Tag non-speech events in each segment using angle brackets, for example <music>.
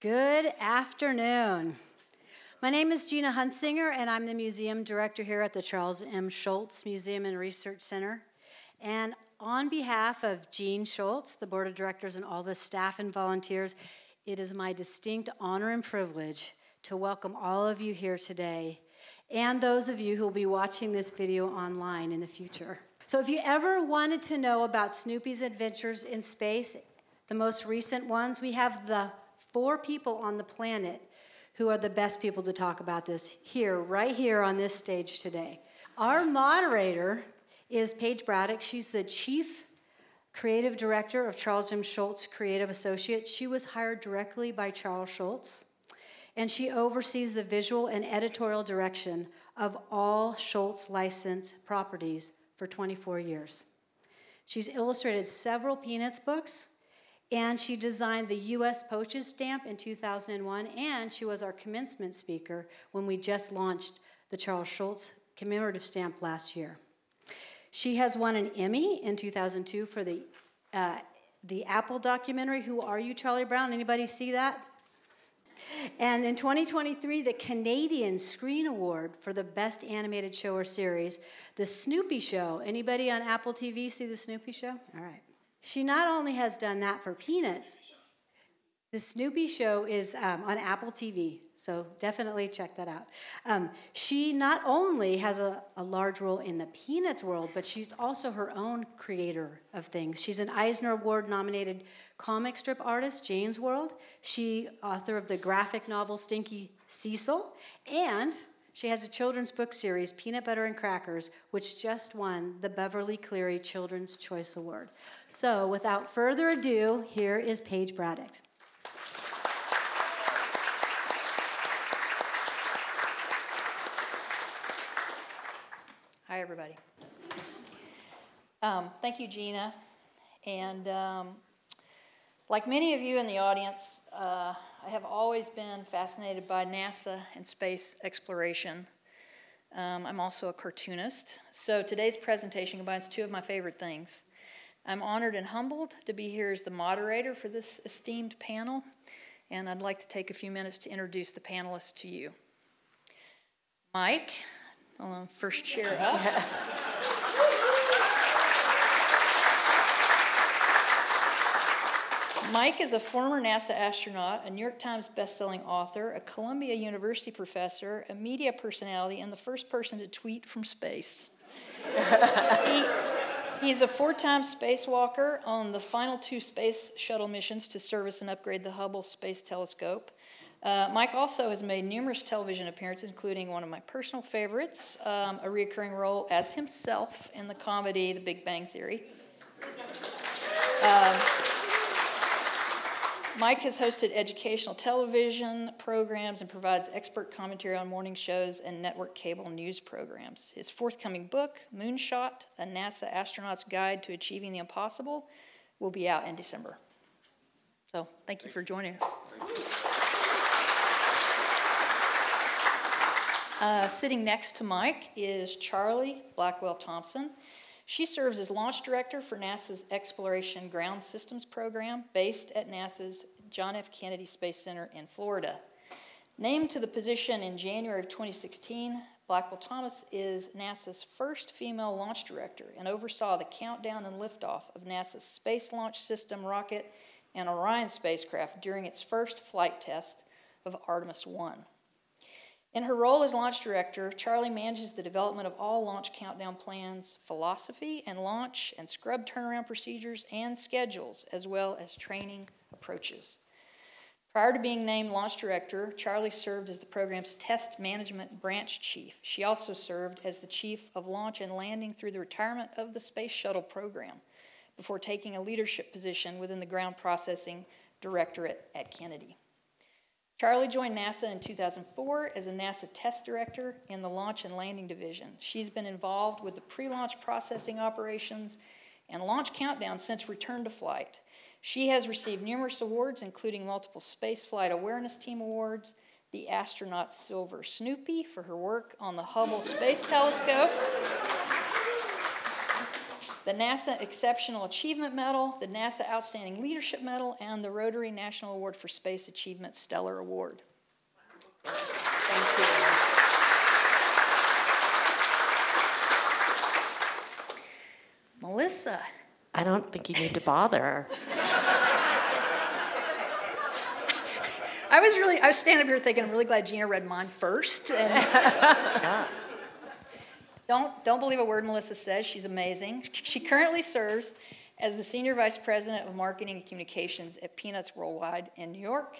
Good afternoon. My name is Gina Hunsinger, and I'm the museum director here at the Charles M. Schulz Museum and Research Center. And on behalf of Jean Schulz, the board of directors, and all the staff and volunteers, it is my distinct honor and privilege to welcome all of you here today and those of you who will be watching this video online in the future. So, if you ever wanted to know about Snoopy's adventures in space, the most recent ones, we have the four people on the planet who are the best people to talk about this here, right here on this stage today. Our moderator is Paige Braddock. She's the chief creative director of Charles M. Schulz Creative Associates. She was hired directly by Charles Schulz, and she oversees the visual and editorial direction of all Schulz licensed properties for 24 years. She's illustrated several Peanuts books, and she designed the U.S. Postage Stamp in 2001, and she was our commencement speaker when we just launched the Charles Schulz commemorative stamp last year. She has won an Emmy in 2002 for the, uh, the Apple documentary, Who Are You, Charlie Brown? Anybody see that? And in 2023, the Canadian Screen Award for the Best Animated Show or Series, The Snoopy Show. Anybody on Apple TV see The Snoopy Show? All right. She not only has done that for Peanuts, the Snoopy Show is um, on Apple TV, so definitely check that out. Um, she not only has a, a, large role in the Peanuts world, but she's also her own creator of things. She's an Eisner Award nominated comic strip artist, Jane's World. She author of the graphic novel Stinky Cecil, and she has a children's book series, Peanut Butter and Crackers, which just won the Beverly Cleary Children's Choice Award. So, without further ado, here is Paige Braddock. Hi, everybody. Um, thank you, Gina. And um, like many of you in the audience, uh, I have always been fascinated by NASA and space exploration. Um, I'm also a cartoonist. So today's presentation combines two of my favorite things. I'm honored and humbled to be here as the moderator for this esteemed panel, and I'd like to take a few minutes to introduce the panelists to you. Mike, first chair up. <laughs> Mike is a former NASA astronaut, a New York Times bestselling author, a Columbia University professor, a media personality, and the first person to tweet from space. he, he's a four time spacewalker on the final two space shuttle missions to service and upgrade the Hubble Space Telescope. Uh, Mike also has made numerous television appearances, including one of my personal favorites, um, a recurring role as himself in the comedy The Big Bang Theory. Um, Mike has hosted educational television programs and provides expert commentary on morning shows and network cable news programs. His forthcoming book, Moonshot A NASA Astronaut's Guide to Achieving the Impossible, will be out in December. So, thank you for joining us. Uh, sitting next to Mike is Charlie Blackwell Thompson. She serves as launch director for NASA's Exploration Ground Systems program based at NASA's John F. Kennedy Space Center in Florida. Named to the position in January of 2016, Blackwell Thompson is NASA's first female launch director and oversaw the countdown and liftoff of NASA's Space Launch System rocket and Orion spacecraft during its first flight test of Artemis 1. In her role as launch director, Charlie manages the development of all launch countdown plans, philosophy and launch and scrub turnaround procedures and schedules, as well as training approaches. Prior to being named launch director, Charlie served as the program's test management branch chief. She also served as the chief of launch and landing through the retirement of the Space Shuttle program before taking a leadership position within the ground processing directorate at Kennedy. Charlie joined NASA in 2004 as a NASA test director in the Launch and Landing Division. She's been involved with the pre launch processing operations and launch countdown since return to flight. She has received numerous awards, including multiple Space Flight Awareness Team Awards, the Astronaut Silver Snoopy for her work on the Hubble Space Telescope, the NASA Exceptional Achievement Medal, the NASA Outstanding Leadership Medal, and the Rotary National Award for Space Achievement Stellar Award. Thank you. Melissa, I don't think you need to bother. I was really, I was standing up here thinking, I'm really glad Gina read mine first. And <laughs> don't, don't believe a word Melissa says. She's amazing. She currently serves as the Senior Vice President of Marketing and Communications at Peanuts Worldwide in New York.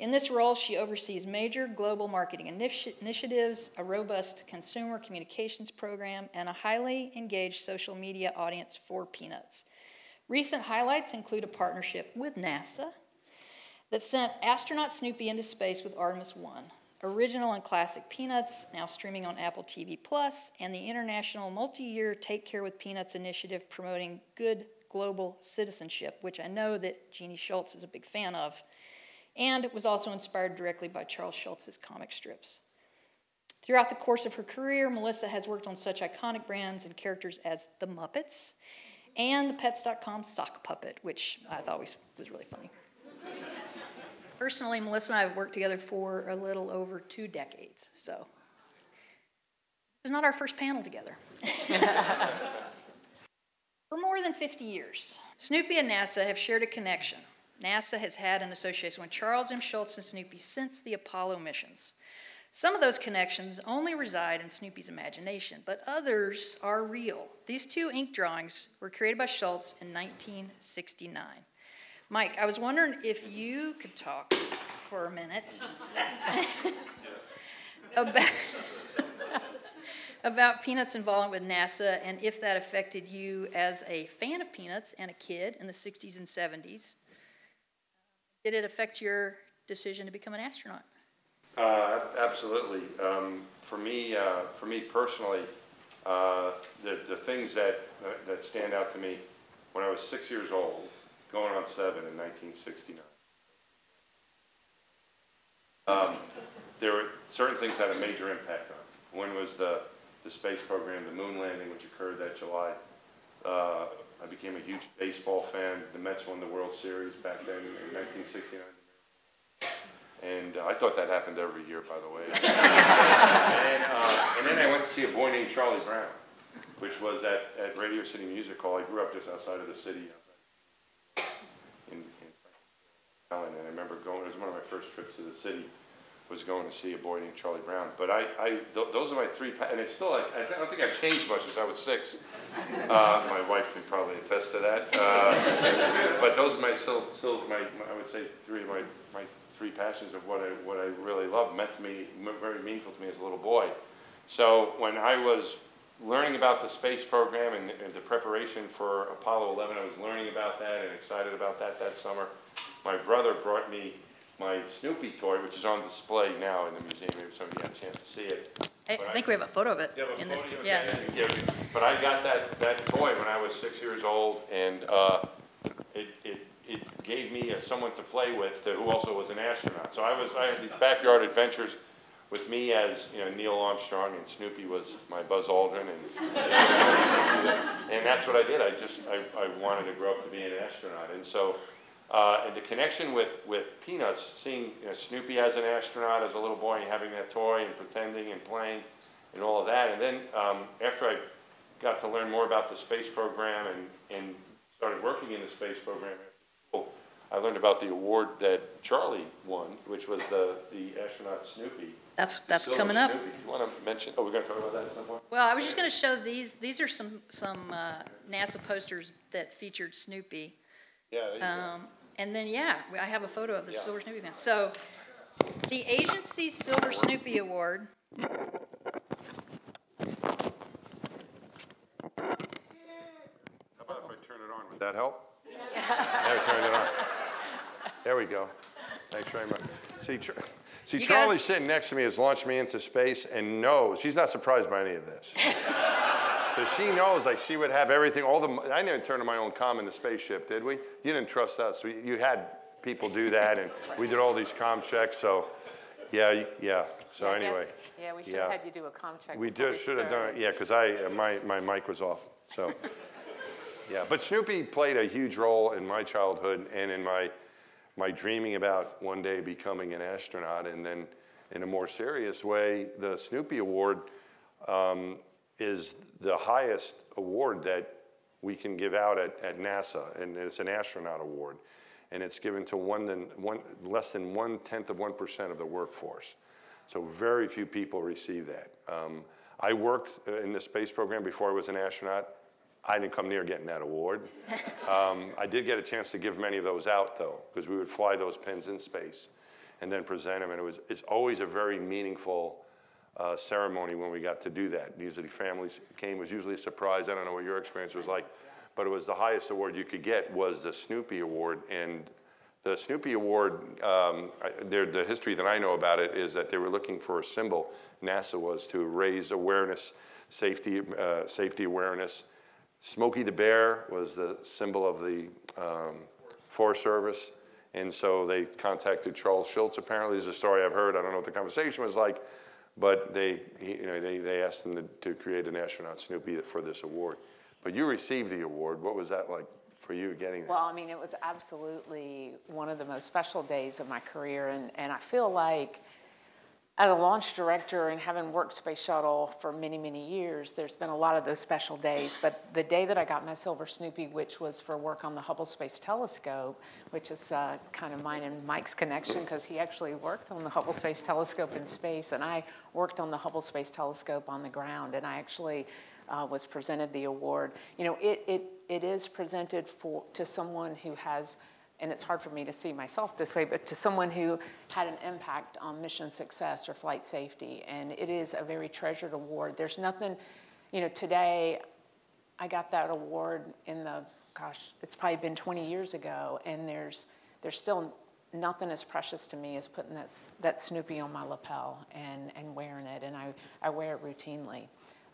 In this role, she oversees major global marketing initiatives, a robust consumer communications program, and a highly engaged social media audience for Peanuts. Recent highlights include a partnership with NASA that sent astronaut Snoopy into space with Artemis 1, original and classic Peanuts, now streaming on Apple TV Plus, and the international multi year Take Care with Peanuts initiative promoting good global citizenship, which I know that Jeannie Schulz is a big fan of. And it was also inspired directly by Charles Schulz's comic strips. Throughout the course of her career, Melissa has worked on such iconic brands and characters as the Muppets and the Pets.com sock puppet, which I thought was, was really funny. Personally, Melissa and I have worked together for a little over two decades, so this is not our first panel together. <laughs> for more than 50 years, Snoopy and NASA have shared a connection. NASA has had an association with Charles M. Schulz and Snoopy since the Apollo missions. Some of those connections only reside in Snoopy's imagination, but others are real. These two ink drawings were created by Schulz in 1969. Mike, I was wondering if you could talk for a minute about, about Peanuts' involvement with NASA and if that affected you as a fan of Peanuts and a kid in the 60s and 70s. Did it affect your decision to become an astronaut? Uh, absolutely. Um, for me, uh, for me personally, uh, the, the things that, that stand out to me when I was six years old, going on seven in 1969. Um, there were certain things had a major impact on. One was the, the space program, the moon landing, which occurred that July. Uh, I became a huge baseball fan. The Mets won the World Series back then in 1969. And uh, I thought that happened every year, by the way. <laughs> and, uh, and then I went to see a boy named Charlie Brown, which was at, at Radio City Music Hall. I grew up just outside of the city, in, in Franklin, and I remember going. It was one of my first trips to the city. Was going to see a boy named Charlie Brown. But I, I th- those are my three, and it's still. I, I don't think I've changed much since I was six. Uh, my wife can probably attest to that. Uh, but those are my still, still my, my, I would say three of my, my three passions of what I, what I really love meant to me, very meaningful to me as a little boy. So when I was learning about the space program and, and the preparation for Apollo 11, I was learning about that and excited about that that summer. My brother brought me my Snoopy toy, which is on display now in the museum, if somebody had a chance to see it. I, I think we have a photo of it You have a in this. Yeah. Yeah, But I got that, that toy when I was six years old, and uh, it, it, it gave me a- someone to play with uh, who also was an astronaut. So I was, I had these backyard adventures with me as, you know, Neil Armstrong, and Snoopy was my Buzz Aldrin, and, and that's what I did. I just, I, I wanted to grow up to be an astronaut. And so, uh, and the connection with, with Peanuts, seeing you know, Snoopy as an astronaut, as a little boy, and having that toy, and pretending and playing, and all of that. And then um, after I got to learn more about the space program and, and started working in the space program, I learned about the award that Charlie won, which was the, the astronaut Snoopy. That's, that's Silver coming up. Snoopy. You want to mention, oh, we're going to talk about that at some point? Well, I was just going to show these, these are some, some uh, NASA posters that featured Snoopy. Yeah, there you go. Um, And then, yeah, I have a photo of the Yeah. Silver Snoopy man. So, the agency Silver Snoopy Award, How about if I turn it on? Would that help? <laughs> There, turn it on. There we go. Thanks very much. See, Char- see, You Charlie guys- sitting next to me has launched me into space and knows, she's not surprised by any of this. <laughs> Because she knows, like, she would have everything, all the, I didn't turn on my own comm in the spaceship, did we? You didn't trust us. We- You had people do that, and we did all these comm checks, so, yeah, yeah. So Yeah, anyway. that's- Yeah, we should yeah. have had you do a comm check. We before did, should have done it, yeah, because I, uh, my, my mic was off, so. Yeah, but Snoopy played a huge role in my childhood and in my, my dreaming about one day becoming an astronaut. And then in a more serious way, the Snoopy Award um, is the highest award that we can give out at, at NASA, and it's an astronaut award. And it's given to one than, one, less than one tenth of 1% of the workforce. So very few people receive that. Um, I worked uh, in the space program before I was an astronaut. I didn't come near getting that award. <laughs> Um, I did get a chance to give many of those out though, because we would fly those pins in space and then present them. And it was, it's always a very meaningful uh, ceremony when we got to do that. Usually families came, it was usually a surprise. I don't know what your experience was like, but it was the highest award you could get was the Snoopy Award. And the Snoopy Award, um, the history that I know about it is that they were looking for a symbol, NASA was, to raise awareness, safety, uh, safety awareness. Smokey the Bear was the symbol of the um, Forest Service. And so they contacted Charles Schulz. Apparently, there's a story I've heard. I don't know what the conversation was like, but they, you know, they, they asked them to, to create an astronaut Snoopy for this award. But you received the award. What was that like for you getting that? Well, I mean, it was absolutely one of the most special days of my career, and, and I feel like as a launch director and having worked Space Shuttle for many, many years, there's been a lot of those special days. But the day that I got my Silver Snoopy, which was for work on the Hubble Space Telescope, which is uh, kind of mine and Mike's connection because he actually worked on the Hubble Space Telescope in space, and I worked on the Hubble Space Telescope on the ground, and I actually uh, was presented the award. You know, it, it, it is presented for, to someone who has and it's hard for me to see myself this way, but to someone who had an impact on mission success or flight safety. And it is a very treasured award. There's nothing, you know, today I got that award in the, gosh, it's probably been 20 years ago, and there's, there's still nothing as precious to me as putting that, that Snoopy on my lapel and, and wearing it, and I, I wear it routinely.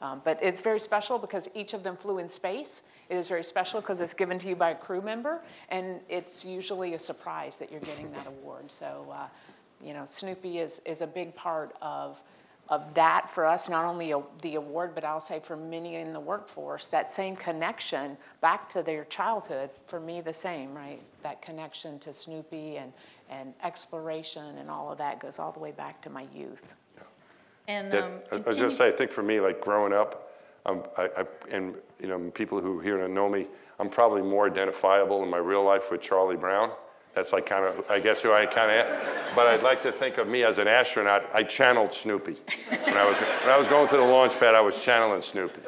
Um, but it's very special because each of them flew in space, it is very special because it's given to you by a crew member, and it's usually a surprise that you're getting that award. So, uh, you know, Snoopy is, is a big part of, of that for us, not only a, the award, but I'll say for many in the workforce, that same connection back to their childhood, for me, the same, right? That connection to Snoopy and, and exploration and all of that goes all the way back to my youth. And um, I was continue- gonna say, I think for me, like growing up, um, I, I, and, you know, people who here don't know me, I'm probably more identifiable in my real life with Charlie Brown. That's like kind of, I guess who I kind of am. But I'd like to think of me as an astronaut, I channeled Snoopy. When I was, when I was going to the launch pad, I was channeling Snoopy.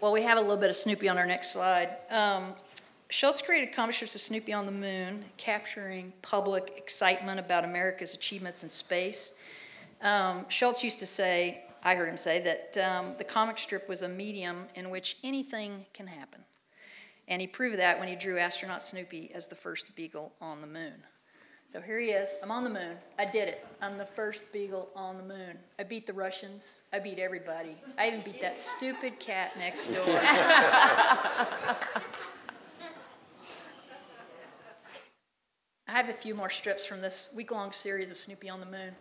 Well, we have a little bit of Snoopy on our next slide. Um, Schulz created comic strips of Snoopy on the moon, capturing public excitement about America's achievements in space. Um, Schulz used to say, I heard him say, that um, the comic strip was a medium in which anything can happen. And he proved that when he drew astronaut Snoopy as the first beagle on the moon. So here he is. I'm on the moon. I did it. I'm the first beagle on the moon. I beat the Russians. I beat everybody. I even beat that stupid cat next door. <laughs> I have a few more strips from this week long series of Snoopy on the Moon.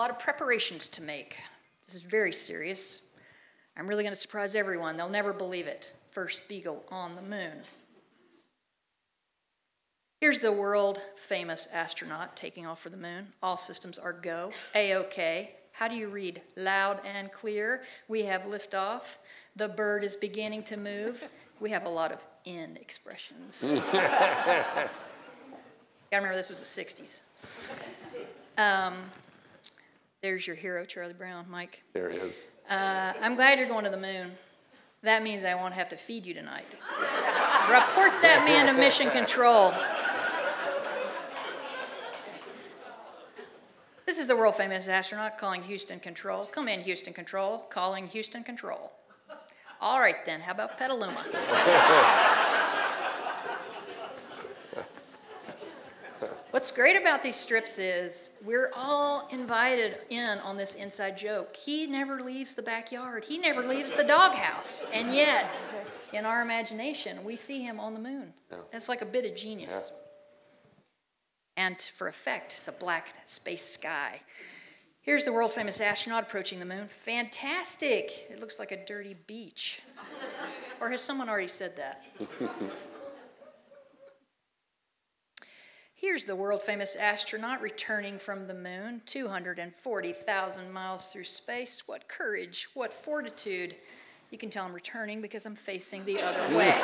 Lot of preparations to make. This is very serious. I'm really going to surprise everyone. They'll never believe it. First beagle on the moon. Here's the world famous astronaut taking off for the moon. All systems are go. A OK. How do you read loud and clear? We have liftoff. The bird is beginning to move. We have a lot of in expressions. <laughs> Gotta remember this was the 60s. Um, there's your hero, Charlie Brown, Mike. There he is. Uh, I'm glad you're going to the moon. That means I won't have to feed you tonight. Report that man to mission control. This is the world famous astronaut calling Houston Control. Come in, Houston Control. Calling Houston Control. All right then, how about Petaluma? <laughs> What's great about these strips is we're all invited in on this inside joke. He never leaves the backyard, he never leaves the doghouse. And yet, in our imagination, we see him on the moon. It's like a bit of genius. And for effect, it's a black space sky. Here's the world famous astronaut approaching the moon. Fantastic! It looks like a dirty beach. or has someone already said that? <laughs> Here's the world famous astronaut returning from the moon, 240,000 miles through space. What courage, what fortitude. You can tell I'm returning because I'm facing the other way. <laughs>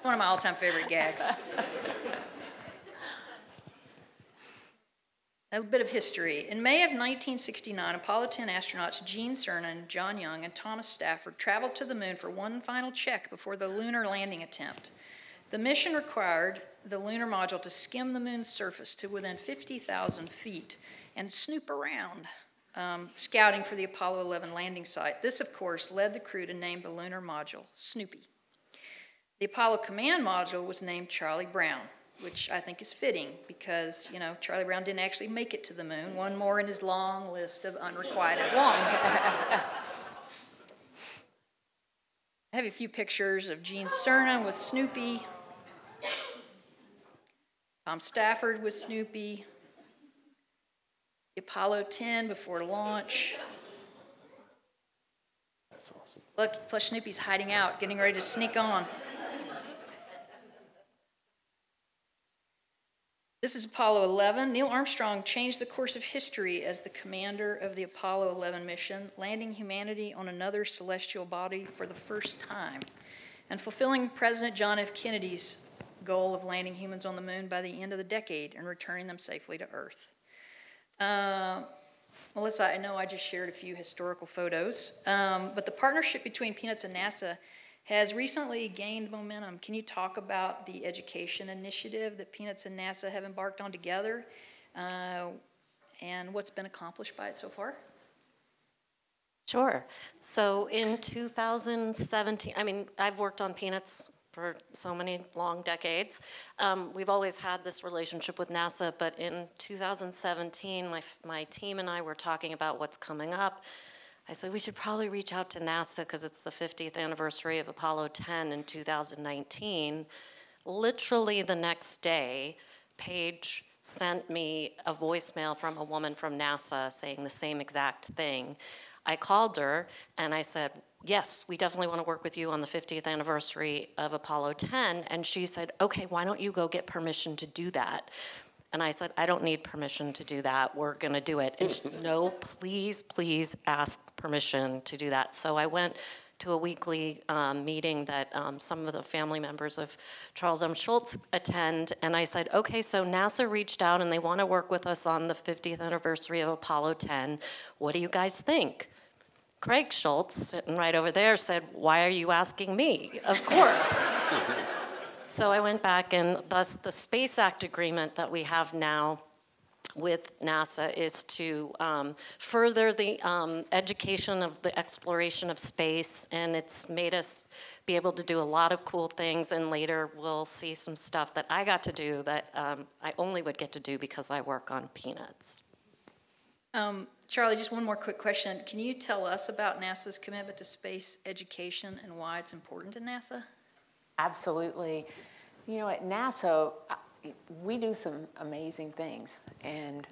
One of my all time favorite gags. A bit of history. In May of 1969, Apollo 10 astronauts Gene Cernan, John Young, and Thomas Stafford traveled to the moon for one final check before the lunar landing attempt. The mission required the lunar module to skim the moon's surface to within 50,000 feet and snoop around, um, scouting for the Apollo 11 landing site. This, of course, led the crew to name the lunar module Snoopy. The Apollo command module was named Charlie Brown which I think is fitting because, you know, Charlie Brown didn't actually make it to the moon. One more in his long list of unrequited <laughs> wants. I have a few pictures of Gene Cernan with Snoopy, Tom Stafford with Snoopy, the Apollo 10 before launch. That's awesome. Look, plus Snoopy's hiding out, getting ready to sneak on. This is Apollo 11. Neil Armstrong changed the course of history as the commander of the Apollo 11 mission, landing humanity on another celestial body for the first time, and fulfilling President John F. Kennedy's goal of landing humans on the moon by the end of the decade and returning them safely to Earth. Uh, Melissa, I know I just shared a few historical photos, um, but the partnership between Peanuts and NASA has recently gained momentum. Can you talk about the education initiative that Peanuts and NASA have embarked on together uh, and what's been accomplished by it so far? Sure. So in 2017, I mean, I've worked on Peanuts for so many long decades. Um, we've always had this relationship with NASA, but in 2017, my, my team and I were talking about what's coming up I said we should probably reach out to NASA because it's the 50th anniversary of Apollo 10 in 2019. Literally the next day, Paige sent me a voicemail from a woman from NASA saying the same exact thing. I called her and I said, Yes, we definitely want to work with you on the 50th anniversary of Apollo 10. And she said, Okay, why don't you go get permission to do that? And I said, I don't need permission to do that. We're going to do it. And she, no, please, please ask permission to do that. So I went to a weekly um, meeting that um, some of the family members of Charles M. Schulz attend. And I said, okay, so NASA reached out and they want to work with us on the 50th anniversary of Apollo 10. What do you guys think? Craig Schulz, sitting right over there, said, Why are you asking me? Of course. So I went back, and thus the Space Act agreement that we have now with NASA is to um, further the um, education of the exploration of space, and it's made us be able to do a lot of cool things. And later we'll see some stuff that I got to do that um, I only would get to do because I work on Peanuts. Um, Charlie, just one more quick question. Can you tell us about NASA's commitment to space education and why it's important to NASA? Absolutely. You know, at NASA, uh, we do some amazing things. And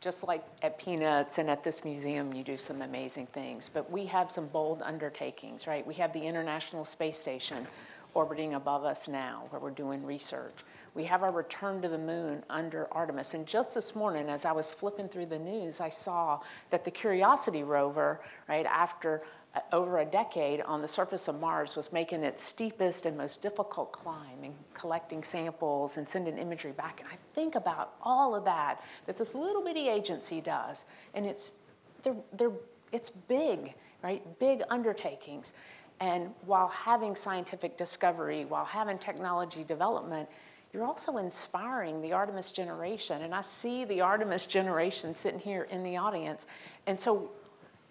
just like at Peanuts and at this museum, you do some amazing things. But we have some bold undertakings, right? We have the International Space Station orbiting above us now, where we're doing research. We have our return to the moon under Artemis. And just this morning, as I was flipping through the news, I saw that the Curiosity rover, right, after over a decade on the surface of Mars was making its steepest and most difficult climb and collecting samples and sending imagery back. And I think about all of that that this little bitty agency does, and it's they're, they're, it's big, right? Big undertakings. And while having scientific discovery, while having technology development, you're also inspiring the Artemis generation. And I see the Artemis generation sitting here in the audience. And so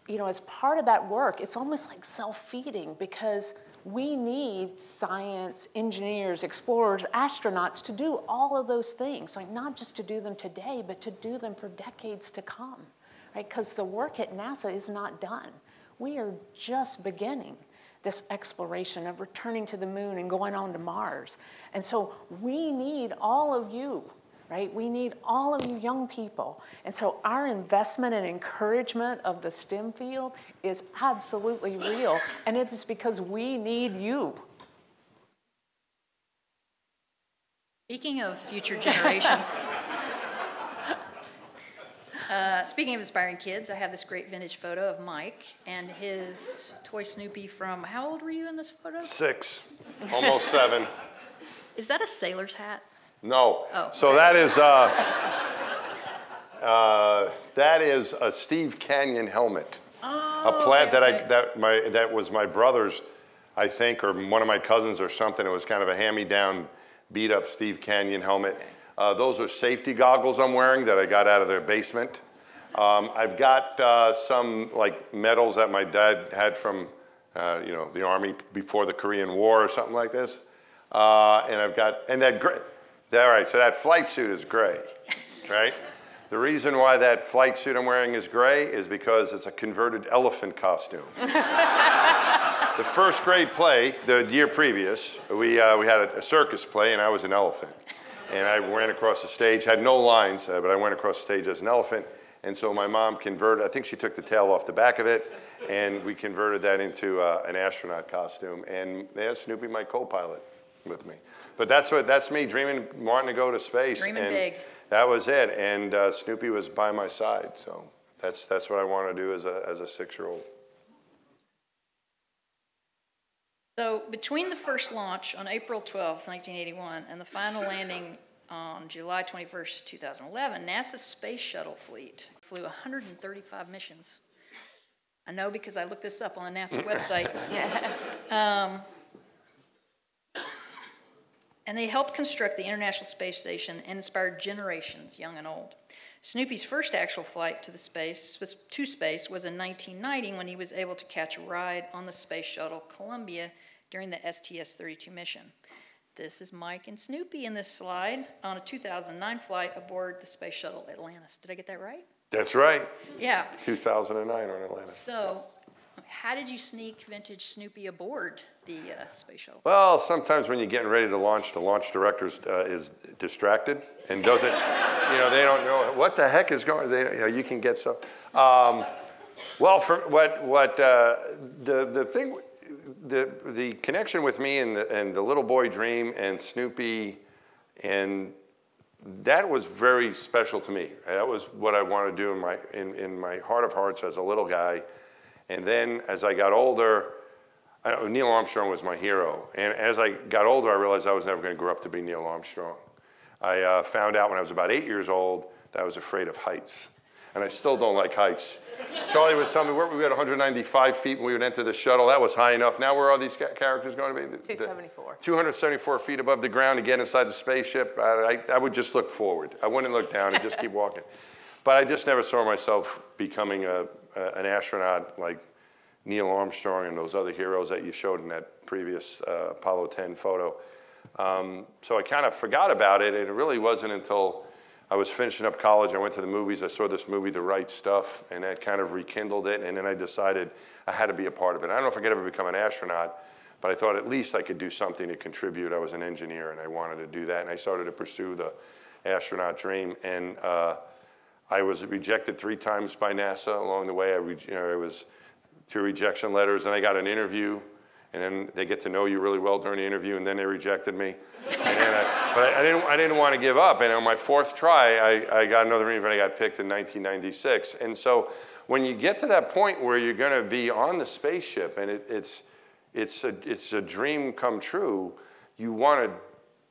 you know, as part of that work, it's almost like self-feeding because we need science, engineers, explorers, astronauts to do all of those things, like not just to do them today, but to do them for decades to come, right? Because the work at NASA is not done. We are just beginning this exploration of returning to the moon and going on to Mars. And so we need all of you right? We need all of you young people. And so our investment and encouragement of the STEM field is absolutely real. And it is because we need you. Speaking of future generations, <laughs> uh, speaking of inspiring kids, I have this great vintage photo of Mike and his toy Snoopy from, how old were you in this photo? Six, almost seven. Is that a sailor's hat? No. Oh, So that is, uh, uh, that is a Steve Canyon helmet. Oh, a plant okay, that okay. I that my that was my brother's, I think, or one of my cousins or something. It was kind of a hand-me-down, beat-up Steve Canyon helmet. Uh, those are safety goggles I'm wearing that I got out of their basement. Um, I've got uh, some like medals that my dad had from, uh, you know, the army before the Korean War or something like this. Uh, and I've got and that. All right, so that flight suit is gray, right? The reason why that flight suit I'm wearing is gray is because it's a converted elephant costume. the first grade play, the year previous, we, uh, we had a, a circus play and I was an elephant. And I ran across the stage, had no lines, uh, but I went across the stage as an elephant. And so my mom converted, I think she took the tail off the back of it, and we converted that into uh, an astronaut costume. And they had Snoopy, my co-pilot, with me. But that's what that's me dreaming, wanting to go to space. Dreaming and big. That was it. And uh, Snoopy was by my side. So that's that's what I want to do as a as a six-year-old. So between the first launch on April 12, 1981, and the final landing on July 21st, 2011, NASA's space shuttle fleet flew 135 missions. I know because I looked this up on the NASA <laughs> website. Um, and they helped construct the International Space Station and inspired generations, young and old. Snoopy's first actual flight to the space to space was in 1990 when he was able to catch a ride on the space shuttle Columbia during the STS-32 mission. This is Mike and Snoopy in this slide on a 2009 flight aboard the space shuttle Atlantis. Did I get that right? That's right. Yeah. 2009 on Atlantis. So, how did you sneak vintage Snoopy aboard the uh, space shuttle? Well, sometimes when you're getting ready to launch, the launch director uh, is distracted and doesn't, <laughs> you know, they don't know what the heck is going. They, you know, you can get stuff. Um, well, for what what uh, the the thing, the the connection with me and the and the little boy dream and Snoopy, and that was very special to me. That was what I wanted to do in my in, in my heart of hearts as a little guy, and then as I got older. I, Neil Armstrong was my hero. And as I got older, I realized I was never going to grow up to be Neil Armstrong. I uh, found out when I was about eight years old that I was afraid of heights. And I still don't like heights. Charlie was telling me, where we had 195 feet when we would enter the shuttle. That was high enough. Now, where are these characters going to be? The- the- 274. 274 feet above the ground to get inside the spaceship. I, I, I would just look forward. I wouldn't look down and just keep walking. But I just never saw myself becoming a, a, an astronaut like Neil Armstrong and those other heroes that you showed in that previous uh, Apollo 10 photo. Um, so I kind of forgot about it, and it really wasn't until I was finishing up college. I went to the movies. I saw this movie, The Right Stuff, and that kind of rekindled it. And then I decided I had to be a part of it. I don't know if I could ever become an astronaut, but I thought at least I could do something to contribute. I was an engineer, and I wanted to do that. And I started to pursue the astronaut dream. And uh, I was rejected three times by NASA along the way. I, re- you know, I was through rejection letters, and I got an interview, and then they get to know you really well during the interview, and then they rejected me. I, but I, I didn't, I didn't want to give up, and on my fourth try, I, I got another interview, and I got picked in 1996. And so when you get to that point where you're going to be on the spaceship, and it, it's, it's, a, it's a dream come true, you want to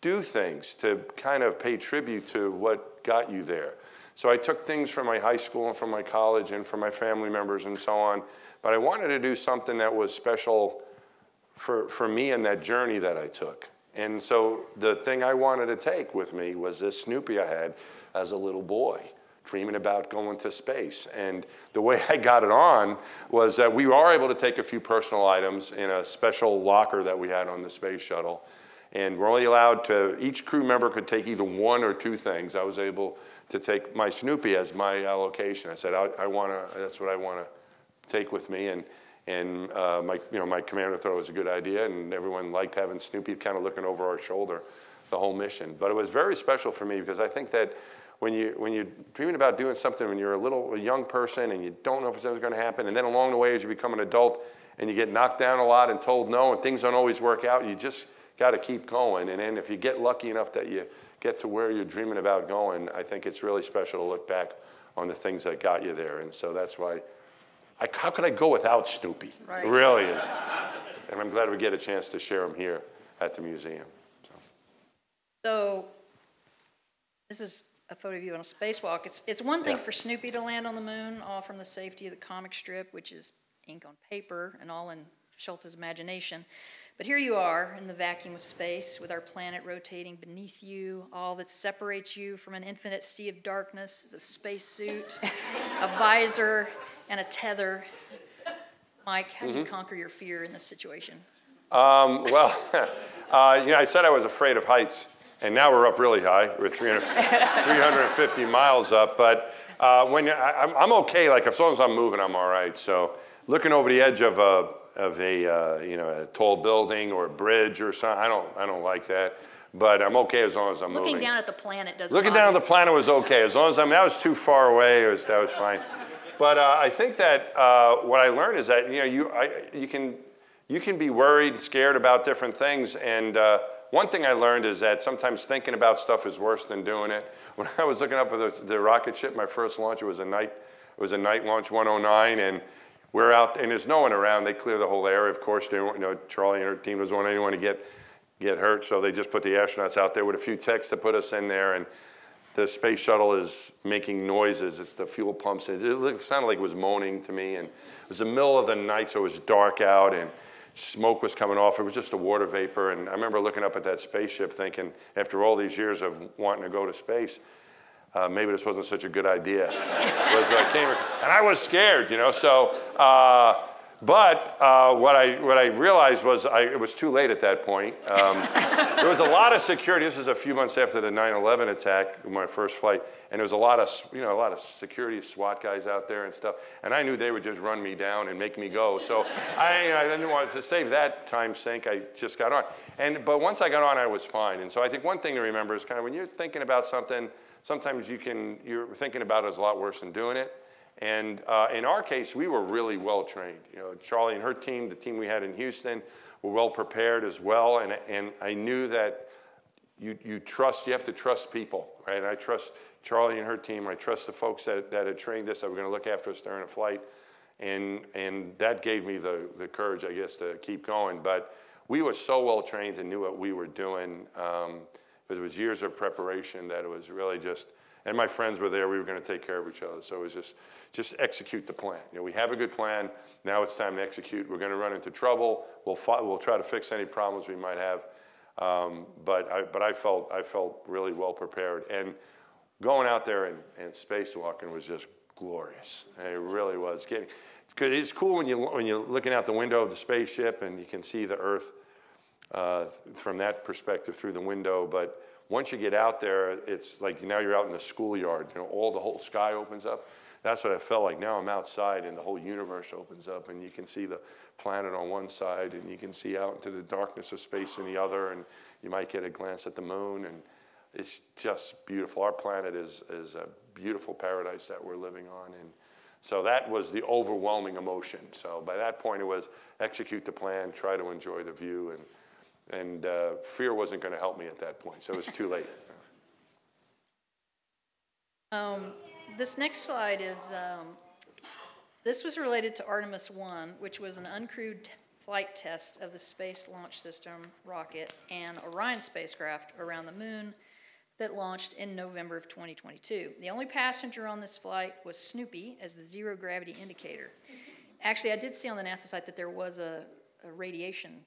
do things to kind of pay tribute to what got you there. So I took things from my high school and from my college and from my family members and so on, but I wanted to do something that was special for, for me and that journey that I took. And so the thing I wanted to take with me was this Snoopy I had as a little boy, dreaming about going to space. And the way <laughs> I got it on was that we were able to take a few personal items in a special locker that we had on the space shuttle. And we're only allowed to, each crew member could take either one or two things. I was able to take my Snoopy as my allocation. I said, I, I want to, that's what I want to take with me. And, and uh, my, you know, my commander thought it was a good idea, and everyone liked having Snoopy kind of looking over our shoulder. the whole mission. But it was very special for me because I think that when you when you're dreaming about doing something when you're a little a young person and you don't know if it's ever going to happen, and then along the way as you become an adult and you get knocked down a lot and told no and things don't always work out, you just got to keep going. And then if you get lucky enough that you get to where you're dreaming about going, I think it's really special to look back on the things that got you there. And so that's why, I, how could I go without Snoopy? Right. It really is. and I'm glad we get a chance to share them here at the museum. So. So, this is a photo of you on a spacewalk. It's, it's one thing Yeah. for Snoopy to land on the moon, all from the safety of the comic strip, which is ink on paper and all in Schulz's imagination. But here you are in the vacuum of space with our planet rotating beneath you. All that separates you from an infinite sea of darkness is a spacesuit, a <laughs> visor, and a tether. Mike, how do you conquer your fear in this situation? Um, well, <laughs> uh, you know, I said I was afraid of heights, and now we're up really high. We're 300, 350 miles up. But uh, when I, I'm, I'm okay, like as long as I'm moving, I'm all right. So looking over the edge of a of a uh, you know a tall building or a bridge or something, I don't I don't like that. But I'm okay as long as I'm Looking moving. down at the planet doesn't Looking down at the planet was okay, as long as I'm, that was too far away, it was, that was fine. But uh, I think that uh, what I learned is that, you know, you, I, you, can, you can be worried, and scared about different things. And uh, one thing I learned is that sometimes thinking about stuff is worse than doing it. <laughs> When I was looking up at the, the rocket ship, my first launch, it was a night, it was a night launch 109, and we're out, and there's no one around. They clear the whole area. Of course, they, you know, Charlie and her team doesn't want anyone to get get hurt, so they just put the astronauts out there with a few techs to put us in there, and the space shuttle is making noises. It's the fuel pumps. It, sounded like it was moaning to me, and it was the middle of the night, so it was dark out, and smoke was coming off. It was just a water vapor, and I remember looking up at that spaceship thinking, after all these years of wanting to go to space, uh, maybe this wasn't such a good idea. <laughs> was I came, and I was scared, you know. So, uh, but uh, what I what I realized was I, it was too late at that point. Um, <laughs> there was a lot of security. This was a few months after the 9/11 attack, my first flight, and there was a lot of you know a lot of security SWAT guys out there and stuff. And I knew they would just run me down and make me go. So I, I didn't want to save that time sink. I just got on. And but once I got on, I was fine. And so I think one thing to remember is kind of when you're thinking about something sometimes you can you're thinking about it is a lot worse than doing it. And uh, in our case we were really well trained. You know charlie and her team the team we had in houston were well prepared as well. And, and i knew that you, you trust you have to trust people right? And i trust charlie and her team. I trust the folks that, that had trained us that were going to look after us during a flight. And and that gave me the, the courage i guess to keep going. But we were so well trained and knew what we were doing. Um, it was years of preparation that it was really just and my friends were there we were going to take care of each other. So it was just just execute the plan. You know we have a good plan now it's time to execute. We're going to run into trouble. We'll we'll try to fix any problems we might have. Um, but I but I felt I felt really well prepared. And going out there and, and spacewalking was just glorious. It really was getting it's cool when you when you're looking out the window of the spaceship and you can see the earth uh, from that perspective through the window. But once you get out there, it's like now you're out in the schoolyard. You know, all the whole sky opens up. That's what I felt like. Now I'm outside, and the whole universe opens up, and you can see the planet on one side, and you can see out into the darkness of space in the other, and you might get a glance at the moon, and it's just beautiful. Our planet is is a beautiful paradise that we're living on, and so that was the overwhelming emotion. So by that point, it was execute the plan, try to enjoy the view, and and uh, fear wasn't going to help me at that point, so it was too late. <laughs> Um, this next slide is, um, this was related to Artemis 1, which was an uncrewed t- flight test of the Space Launch System rocket and Orion spacecraft around the moon that launched in November of 2022. The only passenger on this flight was Snoopy as the zero gravity indicator. Actually, I did see on the NASA site that there was a, a radiation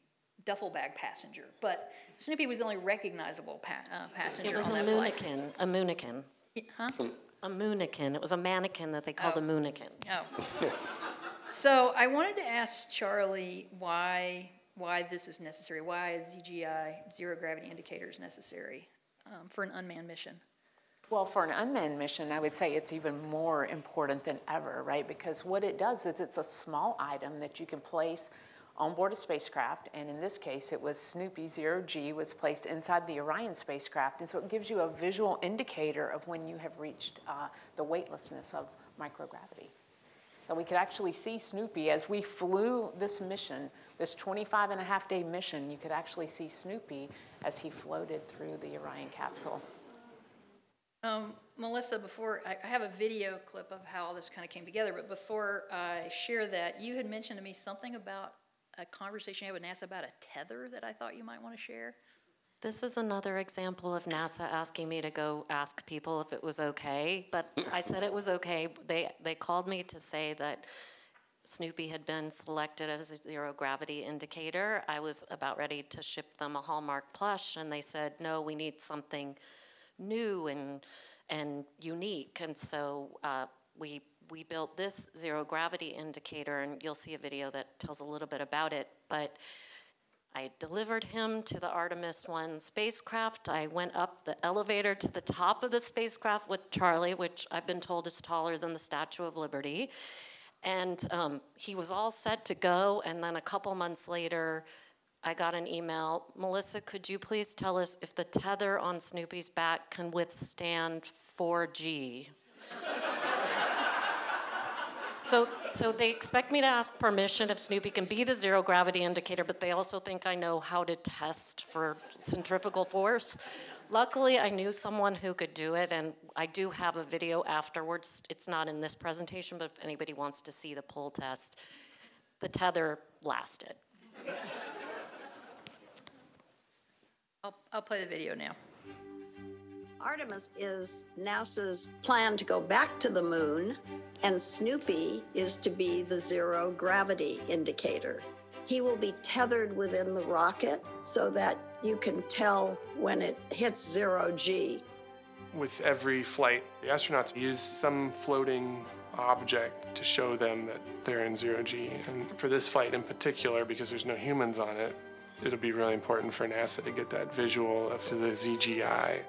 duffel bag passenger, but Snoopy was the only recognizable pa- uh, passenger It was on a that flight. moonikin, a moonikin, Y- Huh? a moonikin. It was a mannequin that they called a moonikin. Oh. <laughs> So I wanted to ask Charlie why, why this is necessary. Why is ZGI, zero gravity indicators, necessary um, for an unmanned mission? Well, for an unmanned mission, I would say it's even more important than ever, right? Because what it does is it's a small item that you can place on board a spacecraft, and in this case, it was Snoopy Zero G was placed inside the Orion spacecraft, and so it gives you a visual indicator of when you have reached uh, the weightlessness of microgravity. So we could actually see Snoopy as we flew this mission, this 25 and a half day mission, you could actually see Snoopy as he floated through the Orion capsule. Um, Melissa, before, I I have a video clip of how all this kind of came together, but before I share that, you had mentioned to me something about a conversation you had with NASA about a tether that I thought you might want to share. This is another example of NASA asking me to go ask people if it was okay, but I said it was okay. They, they called me to say that Snoopy had been selected as a zero gravity indicator. I was about ready to ship them a Hallmark plush, and they said, no, we need something new and, and unique. And so uh, we, we built this zero gravity indicator, and you'll see a video that tells a little bit about it. But I delivered him to the Artemis 1 spacecraft. I went up the elevator to the top of the spacecraft with Charlie, which I've been told is taller than the Statue of Liberty. And um, he was all set to go. And then a couple months later, I got an email Melissa, could you please tell us if the tether on Snoopy's back can withstand 4G? <laughs> So, so they expect me to ask permission if Snoopy can be the zero gravity indicator, but they also think I know how to test for centrifugal force. Luckily, I knew someone who could do it, and I do have a video afterwards. It's not in this presentation, but if anybody wants to see the pull test, the tether lasted. I'll, I'll play the video now. Artemis is NASA's plan to go back to the moon, and Snoopy is to be the zero gravity indicator. He will be tethered within the rocket so that you can tell when it hits zero G. With every flight, the astronauts use some floating object to show them that they're in zero G. And for this flight in particular, because there's no humans on it, it'll be really important for NASA to get that visual of to the ZGI.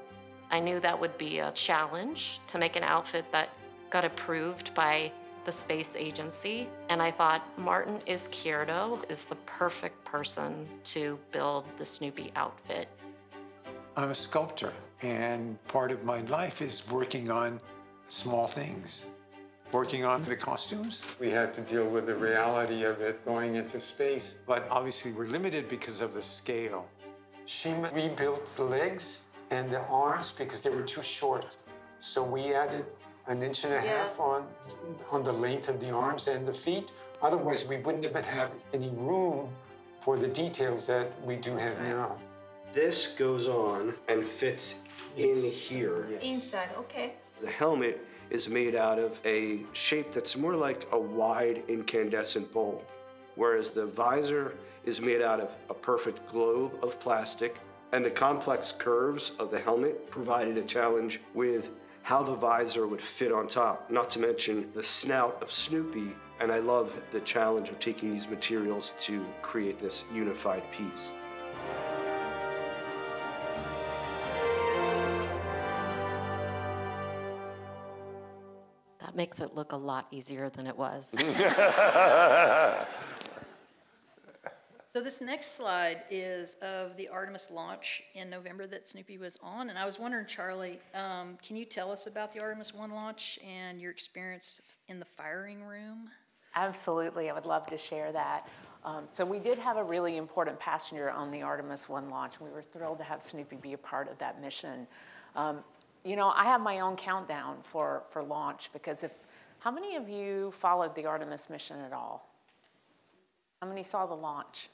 I knew that would be a challenge to make an outfit that got approved by the space agency. And I thought Martin Izquierdo is the perfect person to build the Snoopy outfit. I'm a sculptor, and part of my life is working on small things. Working on the costumes, We had to deal with the reality of it going into space. but obviously we're limited because of the scale. She rebuilt the legs and the arms because they were too short. So we added an inch and a half on, on the length of the arms and the feet. Otherwise, we wouldn't have had any room for the details that we do have now. This goes on and fits in here. Inside, okay. The helmet is made out of a shape that's more like a wide incandescent bulb, whereas the visor is made out of a perfect globe of plastic. And the complex curves of the helmet provided a challenge with how the visor would fit on top, not to mention the snout of Snoopy. And I love the challenge of taking these materials to create this unified piece. That makes it look a lot easier than it was. <laughs> So this next slide is of the Artemis launch in November that Snoopy was on, and I was wondering, Charlie, um, can you tell us about the Artemis One launch and your experience in the firing room? Absolutely, I would love to share that. Um, so we did have a really important passenger on the Artemis 1 launch. We were thrilled to have Snoopy be a part of that mission. Um, you know, I have my own countdown for, for launch because if, how many of you followed the Artemis mission at all? How many saw the launch?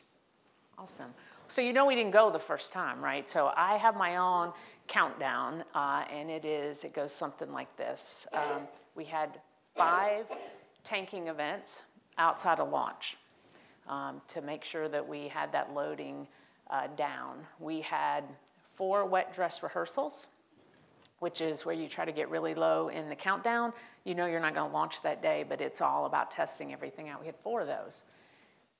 Awesome. So you know we didn't go the first time, right? So I have my own countdown, uh, and it is, it goes something like this. Um, we had five tanking events outside of launch um, to make sure that we had that loading uh, down. We had four wet dress rehearsals, which is where you try to get really low in the countdown. You know you're not going to launch that day, but it's all about testing everything out. We had four of those.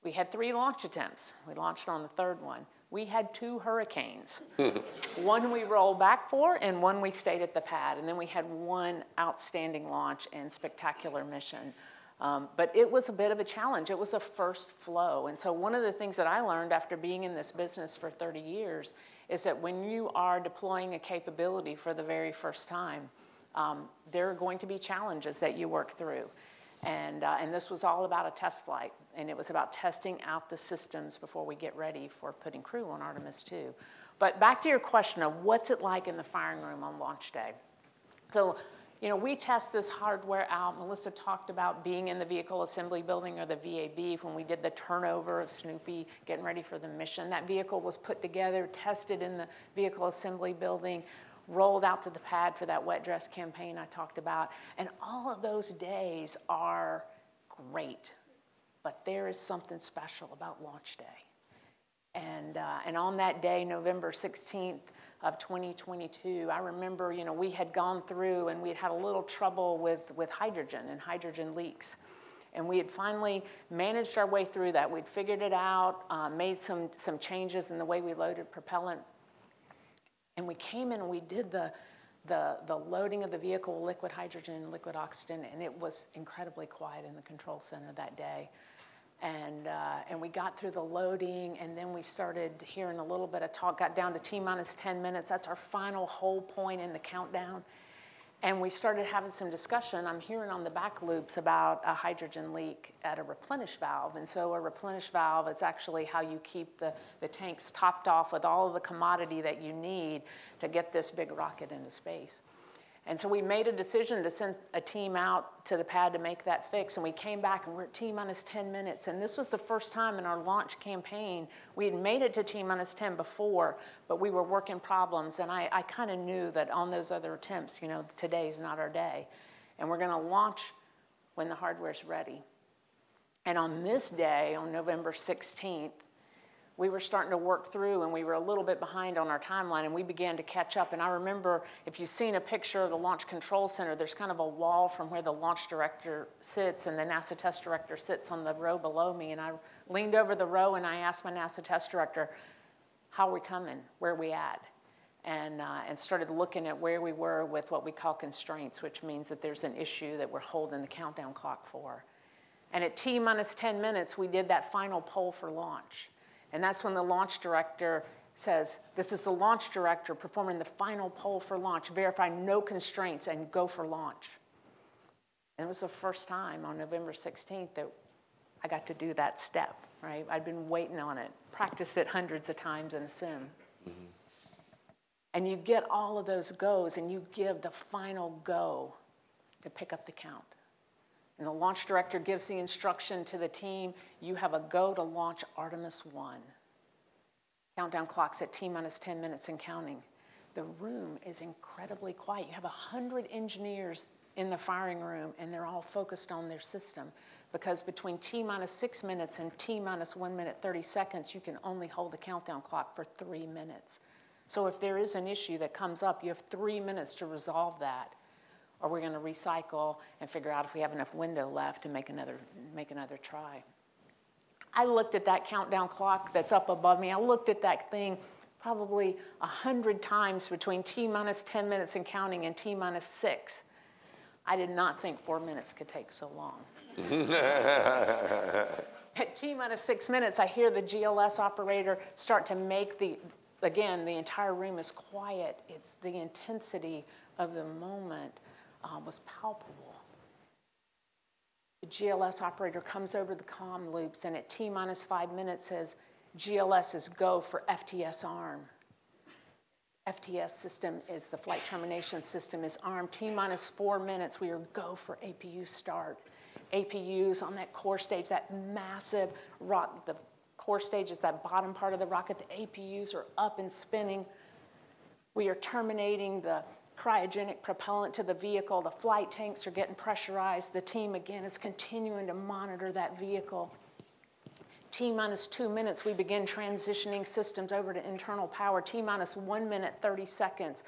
We had three launch attempts. We launched on the third one. We had two hurricanes. <laughs> one we rolled back for, and one we stayed at the pad. And then we had one outstanding launch and spectacular mission. Um, but it was a bit of a challenge. It was a first flow. And so, one of the things that I learned after being in this business for 30 years is that when you are deploying a capability for the very first time, um, there are going to be challenges that you work through. And, uh, and this was all about a test flight, and it was about testing out the systems before we get ready for putting crew on Artemis 2. But back to your question of what's it like in the firing room on launch day. So, you know, we test this hardware out. Melissa talked about being in the vehicle assembly building or the VAB when we did the turnover of Snoopy getting ready for the mission. That vehicle was put together, tested in the vehicle assembly building rolled out to the pad for that wet dress campaign I talked about. And all of those days are great, but there is something special about launch day. And, uh, and on that day, November 16th of 2022, I remember, you know, we had gone through and we had had a little trouble with, with hydrogen and hydrogen leaks. And we had finally managed our way through that. We'd figured it out, uh, made some, some changes in the way we loaded propellant and we came in and we did the, the, the loading of the vehicle with liquid hydrogen and liquid oxygen, and it was incredibly quiet in the control center that day. And, uh, and we got through the loading, and then we started hearing a little bit of talk, got down to T minus 10 minutes. That's our final whole point in the countdown. And we started having some discussion. I'm hearing on the back loops about a hydrogen leak at a replenish valve. And so, a replenish valve is actually how you keep the, the tanks topped off with all of the commodity that you need to get this big rocket into space. And so we made a decision to send a team out to the pad to make that fix. And we came back and we're at T minus 10 minutes. And this was the first time in our launch campaign. We had made it to T minus 10 before, but we were working problems. And I, I kind of knew that on those other attempts, you know, today's not our day. And we're going to launch when the hardware's ready. And on this day, on November 16th, we were starting to work through and we were a little bit behind on our timeline and we began to catch up. And I remember if you've seen a picture of the Launch Control Center, there's kind of a wall from where the launch director sits and the NASA test director sits on the row below me. And I leaned over the row and I asked my NASA test director, How are we coming? Where are we at? And, uh, and started looking at where we were with what we call constraints, which means that there's an issue that we're holding the countdown clock for. And at T minus 10 minutes, we did that final poll for launch. And that's when the launch director says, This is the launch director performing the final poll for launch, verify no constraints, and go for launch. And it was the first time on November 16th that I got to do that step, right? I'd been waiting on it, practiced it hundreds of times in a sim. Mm-hmm. And you get all of those goes and you give the final go to pick up the count. And the launch director gives the instruction to the team you have a go to launch Artemis 1. Countdown clock's at T minus 10 minutes and counting. The room is incredibly quiet. You have 100 engineers in the firing room, and they're all focused on their system because between T minus six minutes and T minus one minute 30 seconds, you can only hold the countdown clock for three minutes. So if there is an issue that comes up, you have three minutes to resolve that or we're going to recycle and figure out if we have enough window left to make another, make another try. I looked at that countdown clock that's up above me. I looked at that thing probably a hundred times between T minus 10 minutes and counting and T minus six. I did not think four minutes could take so long. <laughs> At T minus six minutes, I hear the GLS operator start to make the, again, the entire room is quiet. It's the intensity of the moment um, was palpable. The GLS operator comes over the comm loops and at T minus five minutes says, GLS is go for FTS arm. FTS system is the flight termination system is armed. T minus four minutes, we are go for APU start. APUs on that core stage, that massive rock, the core stage is that bottom part of the rocket. The APUs are up and spinning. We are terminating the cryogenic propellant to the vehicle. The flight tanks are getting pressurized. The team, again, is continuing to monitor that vehicle. T minus two minutes, we begin transitioning systems over to internal power. T minus one minute, 30 seconds,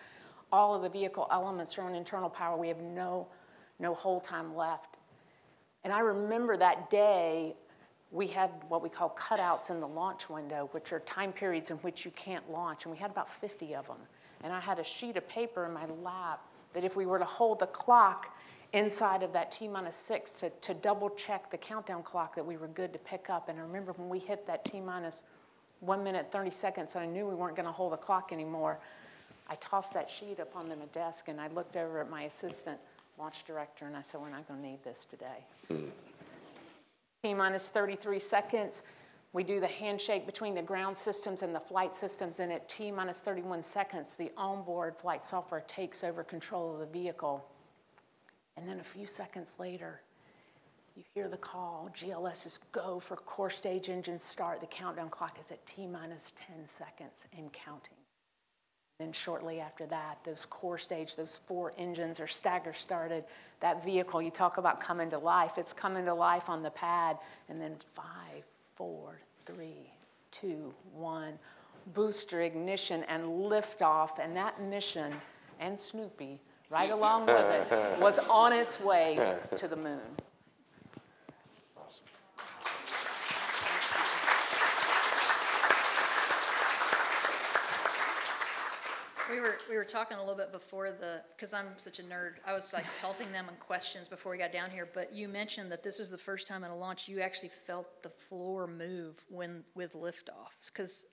all of the vehicle elements are on internal power. We have no, no hold time left. And I remember that day, we had what we call cutouts in the launch window, which are time periods in which you can't launch, and we had about 50 of them and I had a sheet of paper in my lap that if we were to hold the clock inside of that T minus six to, to double check the countdown clock that we were good to pick up. And I remember when we hit that T minus one minute, 30 seconds, and I knew we weren't going to hold the clock anymore, I tossed that sheet up on the desk and I looked over at my assistant launch director and I said, We're not going to need this today. Hmm. T minus 33 seconds. We do the handshake between the ground systems and the flight systems, and at T minus 31 seconds, the onboard flight software takes over control of the vehicle. And then a few seconds later, you hear the call, GLS is go for core stage engine start. The countdown clock is at T minus 10 seconds and counting. Then shortly after that, those core stage, those four engines are stagger started. That vehicle, you talk about coming to life, it's coming to life on the pad. And then five, four, three, two, one, booster ignition and liftoff. And that mission and Snoopy, right along with it, was on its way to the moon. We were, we were talking a little bit before the, because I'm such a nerd, I was like <laughs> pelting them on questions before we got down here, but you mentioned that this was the first time in a launch you actually felt the floor move when, with liftoffs, because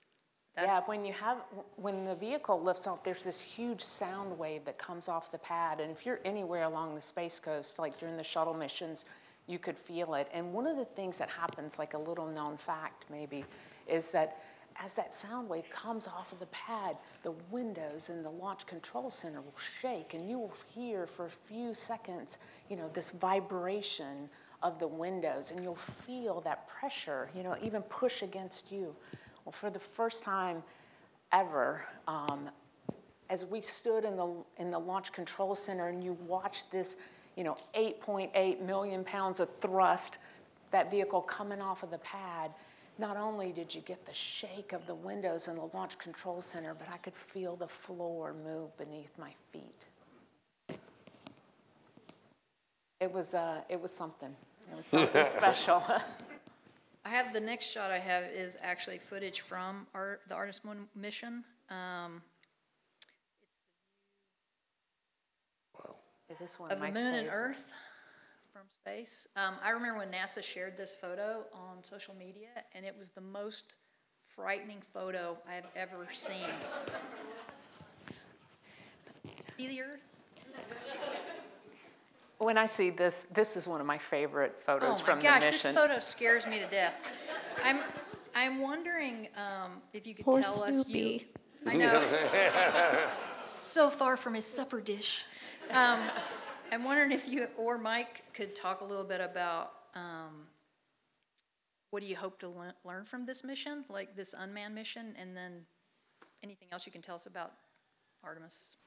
that's. Yeah, when you have, when the vehicle lifts off, there's this huge sound wave that comes off the pad, and if you're anywhere along the Space Coast, like during the shuttle missions, you could feel it. And one of the things that happens, like a little known fact maybe, is that as that sound wave comes off of the pad, the windows in the launch control center will shake, and you will hear for a few seconds, you know, this vibration of the windows, and you'll feel that pressure, you know, even push against you. Well, for the first time ever, um, as we stood in the in the launch control center, and you watched this, you know, 8.8 million pounds of thrust, that vehicle coming off of the pad not only did you get the shake of the windows in the launch control center, but I could feel the floor move beneath my feet. It was, uh, it was something. It was something <laughs> special. <laughs> I have the next shot I have is actually footage from our, the Artemis Moon mission. Um, this one of the my moon and favorite. Earth from space. Um, I remember when NASA shared this photo on social media, and it was the most frightening photo I have ever seen. See the Earth? When I see this, this is one of my favorite photos oh from my gosh, the mission. this photo scares me to death. I'm, I'm wondering um, if you could Poor tell us. You, I know. so far from his supper dish. Um, I'm wondering if you or Mike could talk a little bit about um, what do you hope to le- learn from this mission, like this unmanned mission, and then anything else you can tell us about Artemis.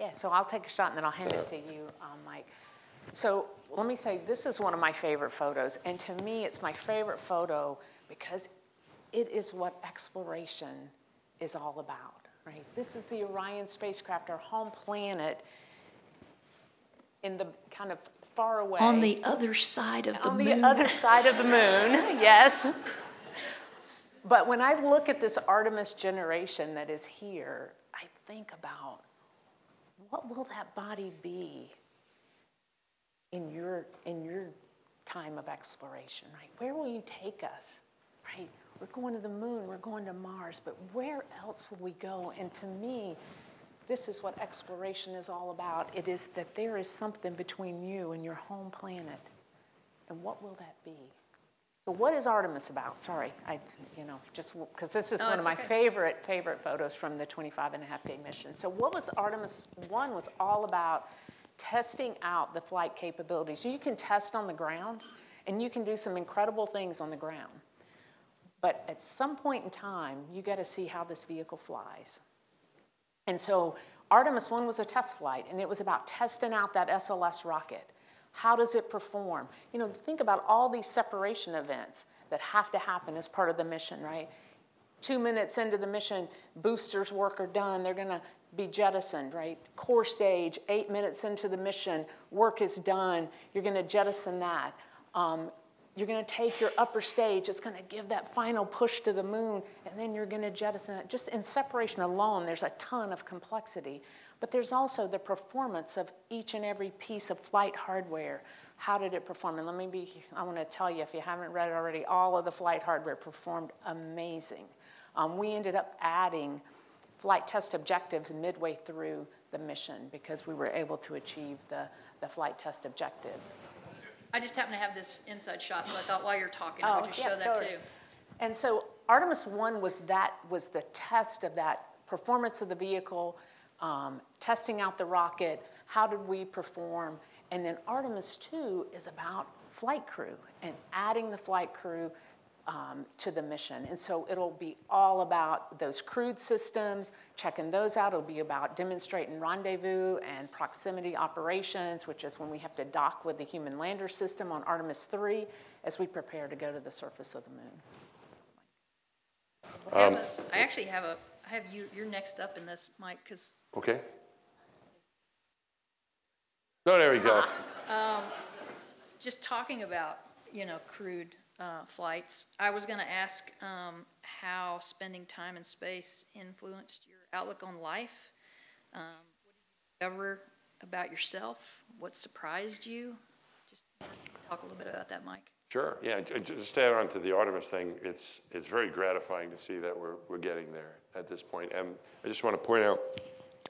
Yeah, so I'll take a shot and then I'll hand it to you, um, Mike. So let me say, this is one of my favorite photos. And to me, it's my favorite photo because it is what exploration is all about, right? This is the Orion spacecraft, our home planet, in the kind of far away. On the other side of the on moon. On the other side of the moon, <laughs> yes. But when I look at this Artemis generation that is here, I think about what will that body be in your in your time of exploration, right? Where will you take us? Right? We're going to the moon, we're going to Mars, but where else will we go? And to me, this is what exploration is all about. It is that there is something between you and your home planet. And what will that be? So what is Artemis about? Sorry, I, you know, just because this is No, one of my okay. favorite, favorite photos from the 25 and a half day mission. So what was Artemis 1 was all about testing out the flight capabilities. You can test on the ground and you can do some incredible things on the ground. But at some point in time, you got to see how this vehicle flies. And so Artemis 1 was a test flight, and it was about testing out that SLS rocket. How does it perform? You know, think about all these separation events that have to happen as part of the mission, right? Two minutes into the mission, boosters work are done. They're going to be jettisoned, right? Core stage, eight minutes into the mission, work is done. You're going to jettison that. Um, you're going to take your upper stage, it's going to give that final push to the moon, and then you're going to jettison it. Just in separation alone, there's a ton of complexity. But there's also the performance of each and every piece of flight hardware. How did it perform? And let me be, I want to tell you, if you haven't read it already, all of the flight hardware performed amazing. Um, we ended up adding flight test objectives midway through the mission because we were able to achieve the, the flight test objectives. I just happen to have this inside shot, so I thought while you're talking, Oh, I would just yeah, show that totally. too. And so Artemis One was that was the test of that performance of the vehicle, um, testing out the rocket. How did we perform? And then Artemis Two is about flight crew and adding the flight crew um, to the mission. And so it'll be all about those crewed systems, checking those out. It'll be about demonstrating rendezvous and proximity operations, which is when we have to dock with the human lander system on Artemis 3 as we prepare to go to the surface of the moon. I Um, a- I actually have a, I have you, you're next up in this, Mike, because Okay. So there we go. <laughs> just talking about, you know, crewed uh, flights, I was going to ask um, how spending time in space influenced your outlook on life. Um, what did you discover about yourself? What surprised you? Just talk a little bit about that, Mike. Sure, yeah, just to add on to the Artemis thing, it's, it's very gratifying to see that we're, we're getting there at this point. And I just want to point out,